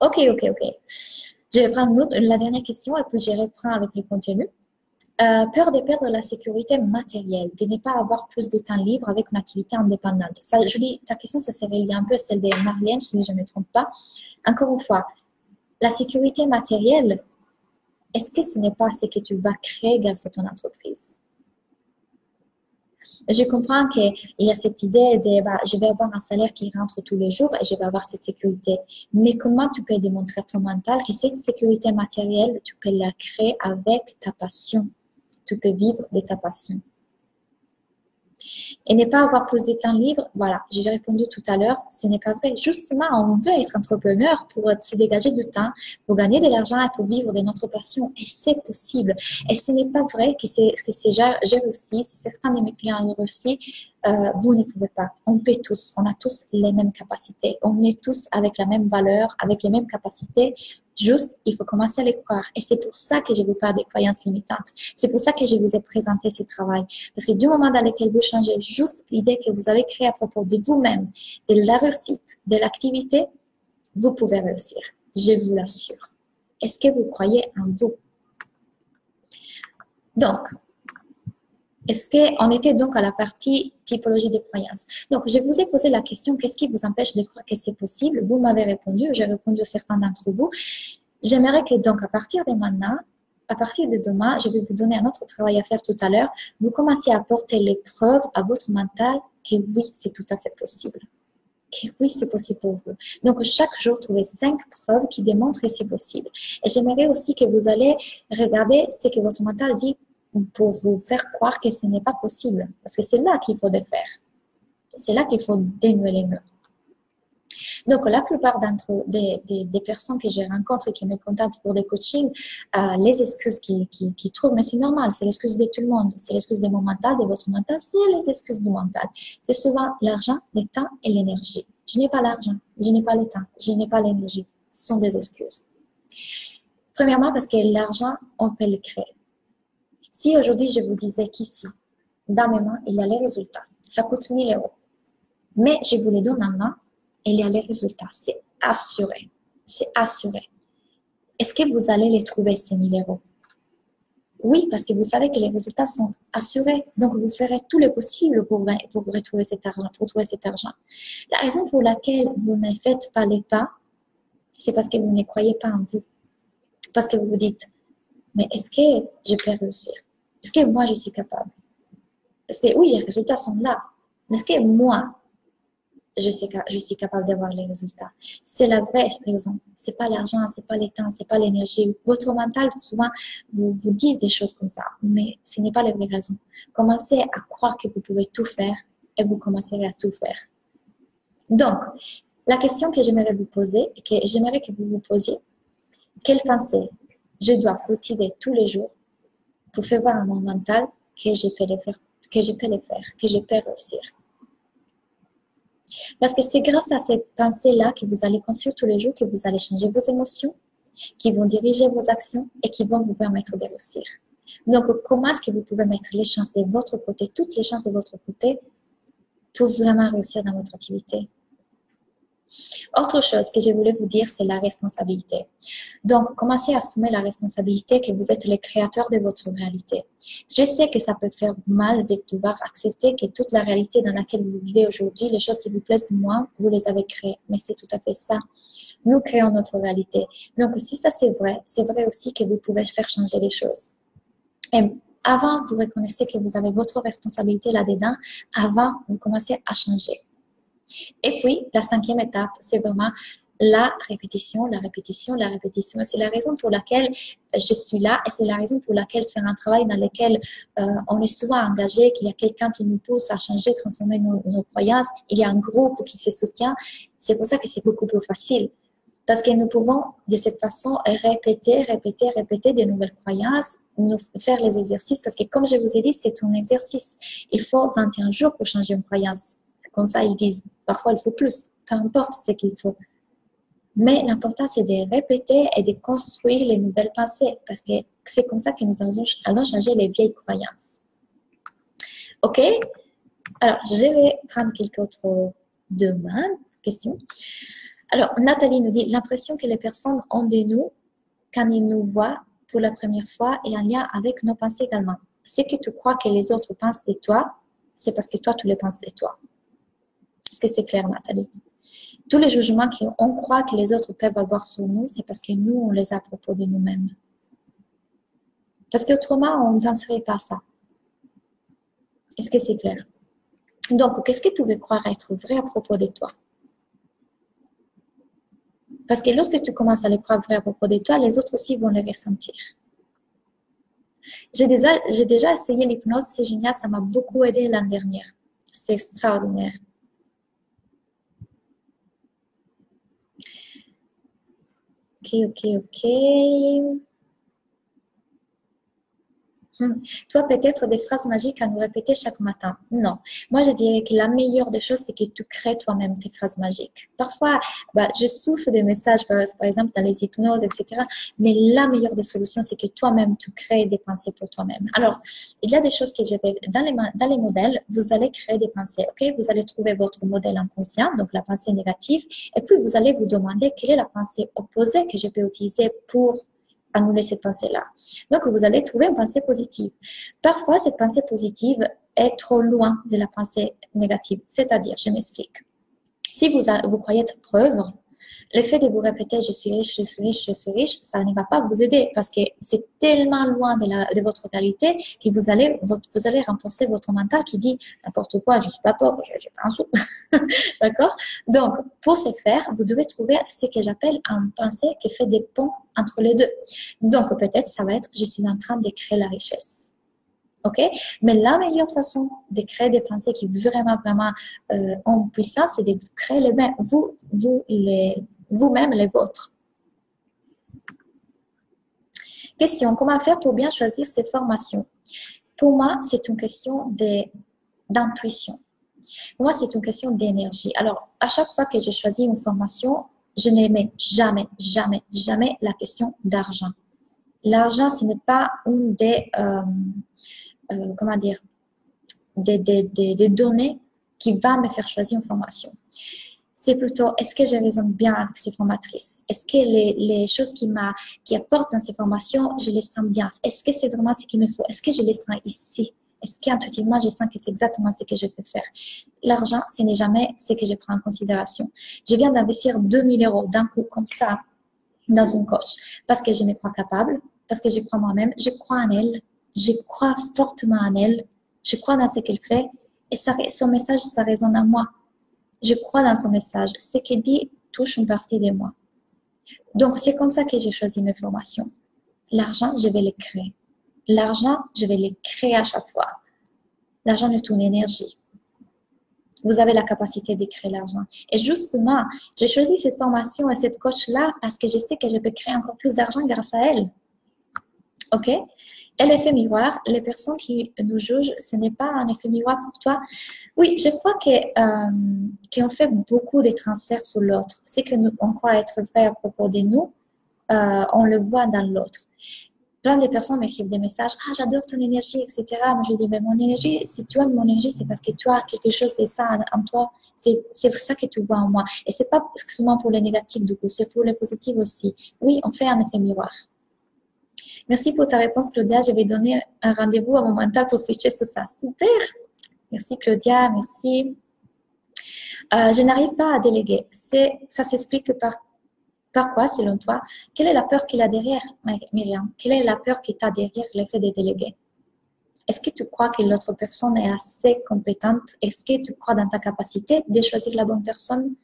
Ok, ok, ok. Je vais prendre la dernière question et puis je reprends avec le contenu. Euh, peur de perdre la sécurité matérielle, de ne pas avoir plus de temps libre avec une activité indépendante. Julie, ta question, ça serait un peu à celle de Marlène, si je ne me trompe pas. Encore une fois, la sécurité matérielle, est-ce que ce n'est pas ce que tu vas créer grâce à ton entreprise? Je comprends qu'il y a cette idée de bah, je vais avoir un salaire qui rentre tous les jours et je vais avoir cette sécurité. Mais comment tu peux démontrer à ton mental que cette sécurité matérielle, tu peux la créer avec ta passion? Tu peux vivre de ta passion. Et ne pas avoir plus de temps libre, voilà, j'ai répondu tout à l'heure, ce n'est pas vrai. Justement, on veut être entrepreneur pour se dégager du temps, pour gagner de l'argent et pour vivre de notre passion. Et c'est possible. Et ce n'est pas vrai que c'est que j'ai réussi, si certains de mes clients ont réussi, euh, vous ne pouvez pas. On peut tous, on a tous les mêmes capacités. On est tous avec la même valeur, avec les mêmes capacités. Juste, il faut commencer à les croire. Et c'est pour ça que je vous parle des croyances limitantes. C'est pour ça que je vous ai présenté ce travail. Parce que du moment dans lequel vous changez juste l'idée que vous avez créée à propos de vous-même, de la réussite, de l'activité, vous pouvez réussir. Je vous l'assure. Est-ce que vous croyez en vous? Donc, est-ce qu'on était donc à la partie typologie des croyances? Donc, je vous ai posé la question, qu'est-ce qui vous empêche de croire que c'est possible? Vous m'avez répondu, j'ai répondu à certains d'entre vous. J'aimerais que donc, à partir de maintenant, à partir de demain, je vais vous donner un autre travail à faire tout à l'heure. Vous commencez à apporter les preuves à votre mental que oui, c'est tout à fait possible. Que oui, c'est possible pour vous. Donc, chaque jour, trouvez cinq preuves qui démontrent que c'est possible. Et j'aimerais aussi que vous allez regarder ce que votre mental dit pour vous faire croire que ce n'est pas possible. Parce que c'est là qu'il faut défaire. C'est là qu'il faut dénouer les murs. Donc, la plupart d'entre des, des, personnes que je rencontre qui me contactent pour des coachings, euh, les excuses qu'ils qui, trouvent, mais c'est normal, c'est l'excuse de tout le monde, c'est l'excuse de mon mental, de votre mental, c'est les excuses du mental. C'est souvent l'argent, le temps et l'énergie. Je n'ai pas l'argent, je n'ai pas le temps, je n'ai pas l'énergie. Ce sont des excuses. Premièrement, parce que l'argent, on peut le créer. Si aujourd'hui je vous disais qu'ici, dans mes mains, il y a les résultats, ça coûte 1000 euros. Mais je vous les donne en main il y a les résultats. C'est assuré. C'est assuré. Est-ce que vous allez les trouver, ces 1000 euros? Oui, parce que vous savez que les résultats sont assurés. Donc, vous ferez tout le possible pour, pour retrouver cet argent, pour trouver cet argent. La raison pour laquelle vous ne faites pas les pas, c'est parce que vous ne croyez pas en vous. Parce que vous vous dites, mais est-ce que je peux réussir? Est-ce que moi, je suis capable? Parce oui, les résultats sont là. Mais est-ce que moi, je suis, je suis capable d'avoir les résultats? C'est la vraie raison. C'est pas l'argent, c'est pas le temps, c'est pas l'énergie. Votre mental, souvent, vous vous dit des choses comme ça. Mais ce n'est pas la vraie raison. Commencez à croire que vous pouvez tout faire et vous commencerez à tout faire. Donc, la question que j'aimerais vous poser et que j'aimerais que vous vous posiez, quelle pensée je dois cultiver tous les jours pour faire voir à mon mental que je peux le faire, que je peux faire, que je peux réussir. Parce que c'est grâce à ces pensées-là que vous allez construire tous les jours que vous allez changer vos émotions, qui vont diriger vos actions et qui vont vous permettre de réussir. Donc, comment est-ce que vous pouvez mettre les chances de votre côté, toutes les chances de votre côté, pour vraiment réussir dans votre activité? Autre chose que je voulais vous dire, c'est la responsabilité. Donc, commencez à assumer la responsabilité que vous êtes le créateur de votre réalité. Je sais que ça peut faire mal de devoir accepter que toute la réalité dans laquelle vous vivez aujourd'hui, les choses qui vous plaisent moins, vous les avez créées. Mais c'est tout à fait ça. Nous créons notre réalité. Donc, si ça c'est vrai, c'est vrai aussi que vous pouvez faire changer les choses. Et avant, vous reconnaissez que vous avez votre responsabilité là-dedans. Avant, vous commencez à changer. Et puis, la cinquième étape, c'est vraiment la répétition, la répétition, la répétition. C'est la raison pour laquelle je suis là et c'est la raison pour laquelle faire un travail dans lequel euh, on est souvent engagé, qu'il y a quelqu'un qui nous pousse à changer, transformer nos, croyances, il y a un groupe qui se soutient. C'est pour ça que c'est beaucoup plus facile. Parce que nous pouvons de cette façon répéter, répéter, répéter de nouvelles croyances, faire les exercices. Parce que comme je vous ai dit, c'est un exercice. Il faut 21 jours pour changer une croyance Comme ça, ils disent, parfois il faut plus. Peu importe ce qu'il faut. Mais l'important, c'est de répéter et de construire les nouvelles pensées parce que c'est comme ça que nous allons changer les vieilles croyances. OK? Alors, je vais prendre quelques autres demandes, questions. Alors, Nathalie nous dit l'impression que les personnes ont de nous quand ils nous voient pour la première fois et en lien avec nos pensées également. Ce que tu crois que les autres pensent de toi, c'est parce que toi, tu les penses de toi. Est-ce que c'est clair, Nathalie Tous les jugements qu'on croit que les autres peuvent avoir sur nous, c'est parce que nous, on les a à propos de nous-mêmes. Parce qu'autrement, on ne penserait pas ça. Est-ce que c'est clair? Donc, qu'est-ce que tu veux croire être vrai à propos de toi? Parce que lorsque tu commences à les croire vrai à propos de toi, les autres aussi vont les ressentir. J'ai déjà, déjà essayé l'hypnose, c'est génial, ça m'a beaucoup aidé l'année dernière. C'est extraordinaire. Ok, ok, ok. Hmm. Toi, peut-être des phrases magiques à nous répéter chaque matin. Non. Moi, je dirais que la meilleure des choses, c'est que tu crées toi-même tes phrases magiques. Parfois, bah, je souffle des messages, par, exemple, dans les hypnoses, etc. Mais la meilleure des solutions, c'est que toi-même, tu crées des pensées pour toi-même. Alors, il y a des choses que je vais, dans les, dans les modèles, vous allez créer des pensées, ok? Vous allez trouver votre modèle inconscient, donc la pensée négative, et puis vous allez vous demander quelle est la pensée opposée que je peux utiliser pour annuler cette pensée-là. Donc, vous allez trouver une pensée positive. Parfois, cette pensée positive est trop loin de la pensée négative. C'est-à-dire, je m'explique. Si vous, vous croyez être preuve, L'effet de vous répéter je suis riche, je suis riche, je suis riche, ça ne va pas vous aider parce que c'est tellement loin de, votre réalité que vous allez, vous allez renforcer votre mental qui dit n'importe quoi, je ne suis pas pauvre, je n'ai pas un sou. D'accord? Donc, pour ce faire, vous devez trouver ce que j'appelle un pensée qui fait des ponts entre les deux. Donc, peut-être ça va être je suis en train de créer la richesse. OK? Mais la meilleure façon de créer des pensées qui vraiment, vraiment euh, ont puissance, c'est de créer les mêmes, vous, vous les, vous-même les vôtres. Question, comment faire pour bien choisir cette formation? Pour moi, c'est une question d'intuition. Pour moi, c'est une question d'énergie. Alors, à chaque fois que j'ai choisi une formation, je n'aimais jamais, jamais, jamais la question d'argent. L'argent, ce n'est pas une des, euh, euh, comment dire, des, données qui va me faire choisir une formation c'est plutôt est-ce que je raisonne bien avec ces formatrices? Est-ce que les, choses qui, qui apportent dans ces formations, je les sens bien? Est-ce que c'est vraiment ce qu'il me faut? Est-ce que je les sens ici? Est-ce qu'intuitivement, je sens que c'est exactement ce que je peux faire? L'argent, ce n'est jamais ce que je prends en considération. Je viens d'investir 2000 euros d'un coup comme ça dans une coach parce que je me crois capable, parce que je crois moi-même, je crois en elle, je crois fortement en elle, je crois dans ce qu'elle fait et son message, ça résonne à moi je crois dans son message. Ce qu'il dit touche une partie de moi. Donc, c'est comme ça que j'ai choisi mes formations. L'argent, je vais le créer. L'argent, je vais le créer à chaque fois. L'argent est une énergie. Vous avez la capacité de créer l'argent. Et justement, j'ai choisi cette formation et cette coach-là parce que je sais que je peux créer encore plus d'argent grâce à elle. OK? Et l'effet miroir, les personnes qui nous jugent, ce n'est pas un effet miroir pour toi. Oui, je crois qu'on euh, fait beaucoup de transferts sur l'autre. Ce que nous, on croit être vrai à propos de nous, euh, on le voit dans l'autre. Plein de personnes m'écrivent des messages Ah, j'adore ton énergie, etc. Moi, je dis Mais mon énergie, si tu aimes mon énergie, c'est parce que tu as quelque chose de ça en, toi. C'est ça que tu vois en moi. Et c'est pas seulement pour les négatifs, du coup, c'est pour les positifs aussi. Oui, on fait un effet miroir. Merci pour ta réponse, Claudia. Je vais donner un rendez-vous à mon mental pour switcher sur ça. Super. Merci, Claudia. Merci. Euh, je n'arrive pas à déléguer. Ça s'explique par, quoi, selon toi? Quelle est la peur qu'il a derrière, Myriam? Quelle est la peur qu'il a derrière l'effet de déléguer? Est-ce que tu crois que l'autre personne est assez compétente? Est-ce que tu crois dans ta capacité de choisir la bonne personne?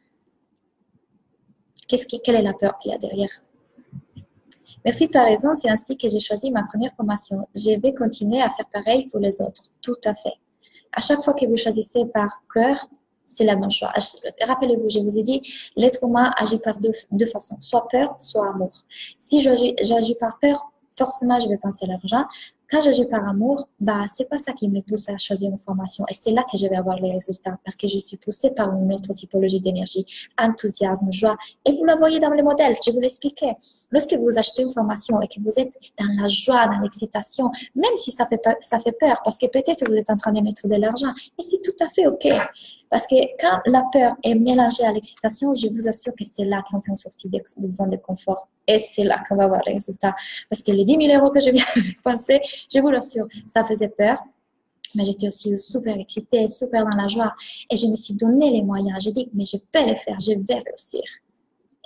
Qui, Quelle est la peur qu'il a derrière? Merci, tu as raison, c'est ainsi que j'ai choisi ma première formation. Je vais continuer à faire pareil pour les autres, tout à fait. À chaque fois que vous choisissez par cœur, c'est la bonne choix. Rappelez-vous, je vous ai dit, l'être humain agit par deux, façons, soit peur, soit amour. Si j'agis par peur, forcément, je vais penser à l'argent. Quand j'agis par amour, bah, c'est pas ça qui me pousse à choisir une formation. Et c'est là que je vais avoir les résultats parce que je suis poussée par une autre typologie d'énergie, enthousiasme, joie. Et vous la voyez dans le modèle, je vous l'expliquais. Lorsque vous achetez une formation et que vous êtes dans la joie, dans l'excitation, même si ça fait, peur, ça fait peur parce que peut-être vous êtes en train de mettre de l'argent, et c'est tout à fait OK. Parce que quand la peur est mélangée à l'excitation, je vous assure que c'est là qu'on fait une sortie des, zones de confort. Et c'est là qu'on va voir les résultats. Parce que les 10 000 euros que je viens de penser, je vous l'assure, ça faisait peur. Mais j'étais aussi super excitée, super dans la joie. Et je me suis donné les moyens. J'ai dit, mais je peux le faire, je vais réussir.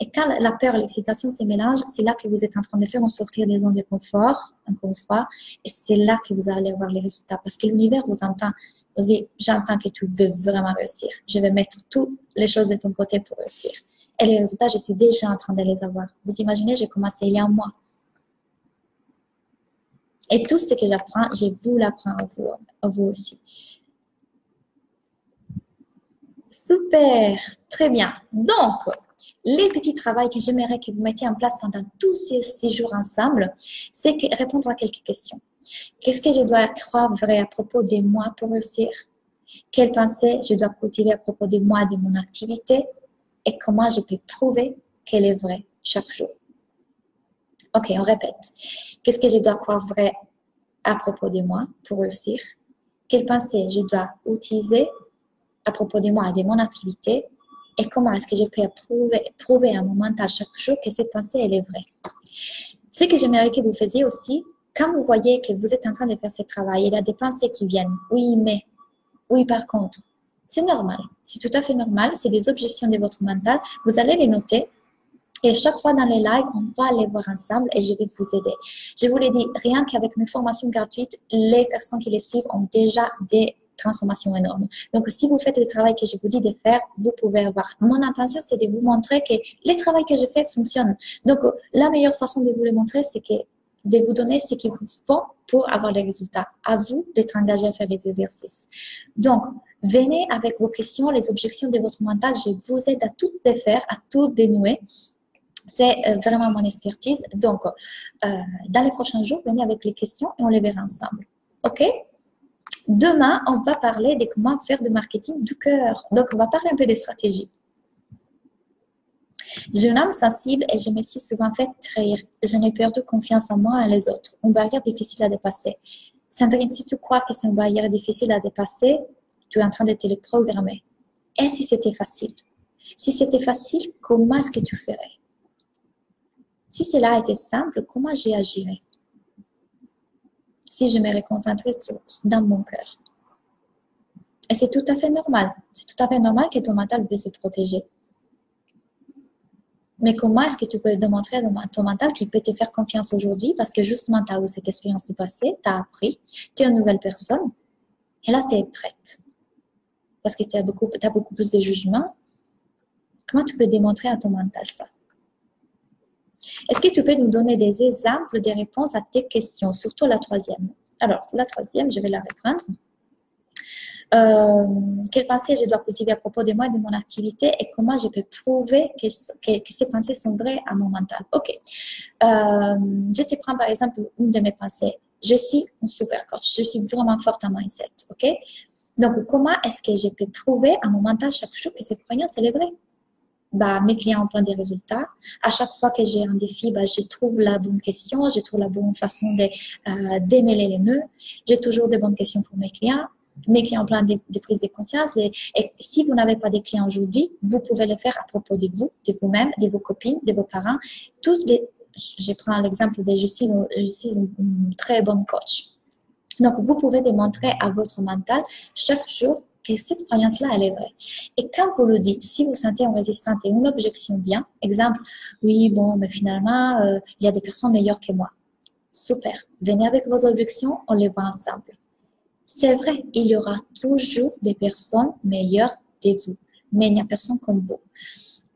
Et quand la peur et l'excitation se mélangent, c'est là que vous êtes en train de faire en sortir des zones de confort, encore une fois, et c'est là que vous allez voir les résultats. Parce que l'univers vous entend. Vous dites, j'entends que tu veux vraiment réussir. Je vais mettre toutes les choses de ton côté pour réussir. Et les résultats, je suis déjà en train de les avoir. Vous imaginez, j'ai commencé il y a un mois. Et tout ce que j'apprends, je vous l'apprends à vous, à vous aussi. Super, très bien. Donc, les petits travaux que j'aimerais que vous mettiez en place pendant tous ces, ces jours ensemble, c'est répondre à quelques questions. Qu'est-ce que je dois croire vrai à propos de moi pour réussir? Quelle pensée je dois cultiver à propos de moi, de mon activité? Et comment je peux prouver qu'elle est vraie chaque jour? Ok, on répète. Qu'est-ce que je dois croire vrai à propos de moi pour réussir? Quelle pensée je dois utiliser à propos de moi et de mon activité? Et comment est-ce que je peux prouver, prouver à mon mental chaque jour que cette pensée, elle est vraie? Ce que j'aimerais que vous faisiez aussi, quand vous voyez que vous êtes en train de faire ce travail, il y a des pensées qui viennent. Oui, mais. Oui, par contre. C'est normal. C'est tout à fait normal. C'est des objections de votre mental. Vous allez les noter. Et chaque fois dans les lives, on va aller voir ensemble et je vais vous aider. Je vous l'ai dit, rien qu'avec mes formations gratuites, les personnes qui les suivent ont déjà des transformations énormes. Donc, si vous faites le travail que je vous dis de faire, vous pouvez avoir. Mon intention, c'est de vous montrer que le travail que je fais fonctionne. Donc, la meilleure façon de vous le montrer, c'est que de vous donner ce qu'il vous faut pour avoir les résultats. À vous d'être engagé à faire les exercices. Donc, venez avec vos questions, les objections de votre mental. Je vous aide à tout défaire, à tout dénouer. C'est euh, vraiment mon expertise. Donc, euh, dans les prochains jours, venez avec les questions et on les verra ensemble. OK? Demain, on va parler de comment faire du marketing du cœur. Donc, on va parler un peu des stratégies. J'ai une âme sensible et je me suis souvent fait trahir. Je n'ai perdu confiance en moi et les autres. Une barrière difficile à dépasser. Sandrine, si tu crois que c'est une barrière difficile à dépasser, tu es en train de te le programmer. Et si c'était facile? Si c'était facile, comment est-ce que tu ferais? Si cela était simple, comment j'y agirais Si je me reconcentrais dans mon cœur. Et c'est tout à fait normal. C'est tout à fait normal que ton mental veut se protéger. Mais comment est-ce que tu peux démontrer à ton mental qu'il peut te faire confiance aujourd'hui? Parce que justement, tu as eu cette expérience du passé, tu as appris, tu es une nouvelle personne et là, tu es prête. Parce que tu as beaucoup, beaucoup plus de jugement. Comment tu peux démontrer à ton mental ça? Est-ce que tu peux nous donner des exemples, des réponses à tes questions, surtout la troisième? Alors, la troisième, je vais la reprendre. Euh, quelles pensées je dois cultiver à propos de moi et de mon activité et comment je peux prouver que, ces pensées sont vraies à mon mental. Ok. Euh, je te prends par exemple une de mes pensées. Je suis un super coach. Je suis vraiment forte en mindset. Ok. Donc, comment est-ce que je peux prouver à mon mental chaque jour que cette croyance, est vraie? Bah, mes clients ont plein de résultats. À chaque fois que j'ai un défi, bah, je trouve la bonne question, je trouve la bonne façon de euh, démêler les nœuds. J'ai toujours des bonnes questions pour mes clients mes clients ont plein de, prises de conscience. Et, si vous n'avez pas de clients aujourd'hui, vous pouvez le faire à propos de vous, de vous-même, de vos copines, de vos parents. Toutes les, je prends l'exemple de suis, je suis une, très bonne coach. Donc, vous pouvez démontrer à votre mental chaque jour que cette croyance-là, elle est vraie. Et quand vous le dites, si vous sentez une résistance et une objection bien, exemple, oui, bon, mais finalement, euh, il y a des personnes meilleures que moi. Super. Venez avec vos objections, on les voit ensemble. C'est vrai, il y aura toujours des personnes meilleures que vous, mais il n'y a personne comme vous.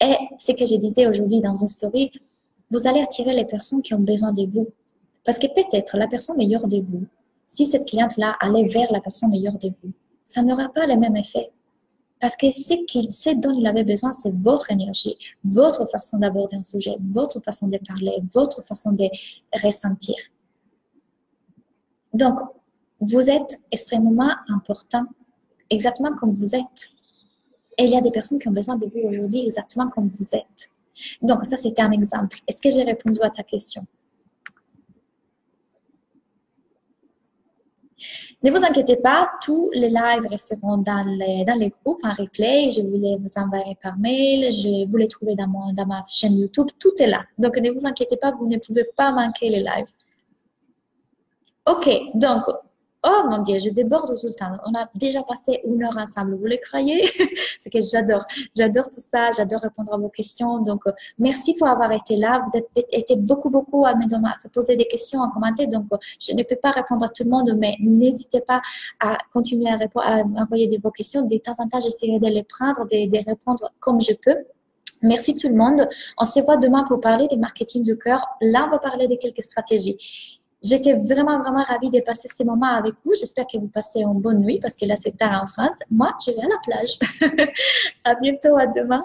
Et ce que je disais aujourd'hui dans une story, vous allez attirer les personnes qui ont besoin de vous. Parce que peut-être la personne meilleure de vous, si cette cliente-là allait vers la personne meilleure de vous, ça n'aura pas le même effet. Parce que ce, qu'il, ce dont il avait besoin, c'est votre énergie, votre façon d'aborder un sujet, votre façon de parler, votre façon de ressentir. Donc, vous êtes extrêmement important, exactement comme vous êtes. Et il y a des personnes qui ont besoin de vous aujourd'hui exactement comme vous êtes. Donc, ça, c'était un exemple. Est-ce que j'ai répondu à ta question? Ne vous inquiétez pas, tous les lives resteront dans les, dans les groupes en replay. Je vous les enverrai par mail. Je vous les trouvez dans, dans ma chaîne YouTube. Tout est là. Donc, ne vous inquiétez pas, vous ne pouvez pas manquer les lives. OK, donc Oh mon Dieu, je déborde tout le temps. On a déjà passé une heure ensemble, vous le croyez? C'est que j'adore. J'adore tout ça, j'adore répondre à vos questions. Donc, euh, merci pour avoir été là. Vous êtes été beaucoup, beaucoup à me, poser des questions, à commenter. Donc, euh, je ne peux pas répondre à tout le monde, mais n'hésitez pas à continuer à, à envoyer vos questions. De temps en temps, j'essaierai de les prendre, de, de répondre comme je peux. Merci tout le monde. On se voit demain pour parler des marketing de cœur. Là, on va parler de quelques stratégies. J'étais vraiment, vraiment ravie de passer ces moments avec vous. J'espère que vous passez une bonne nuit parce que là, c'est tard en France. Moi, je vais à la plage. à bientôt, à demain.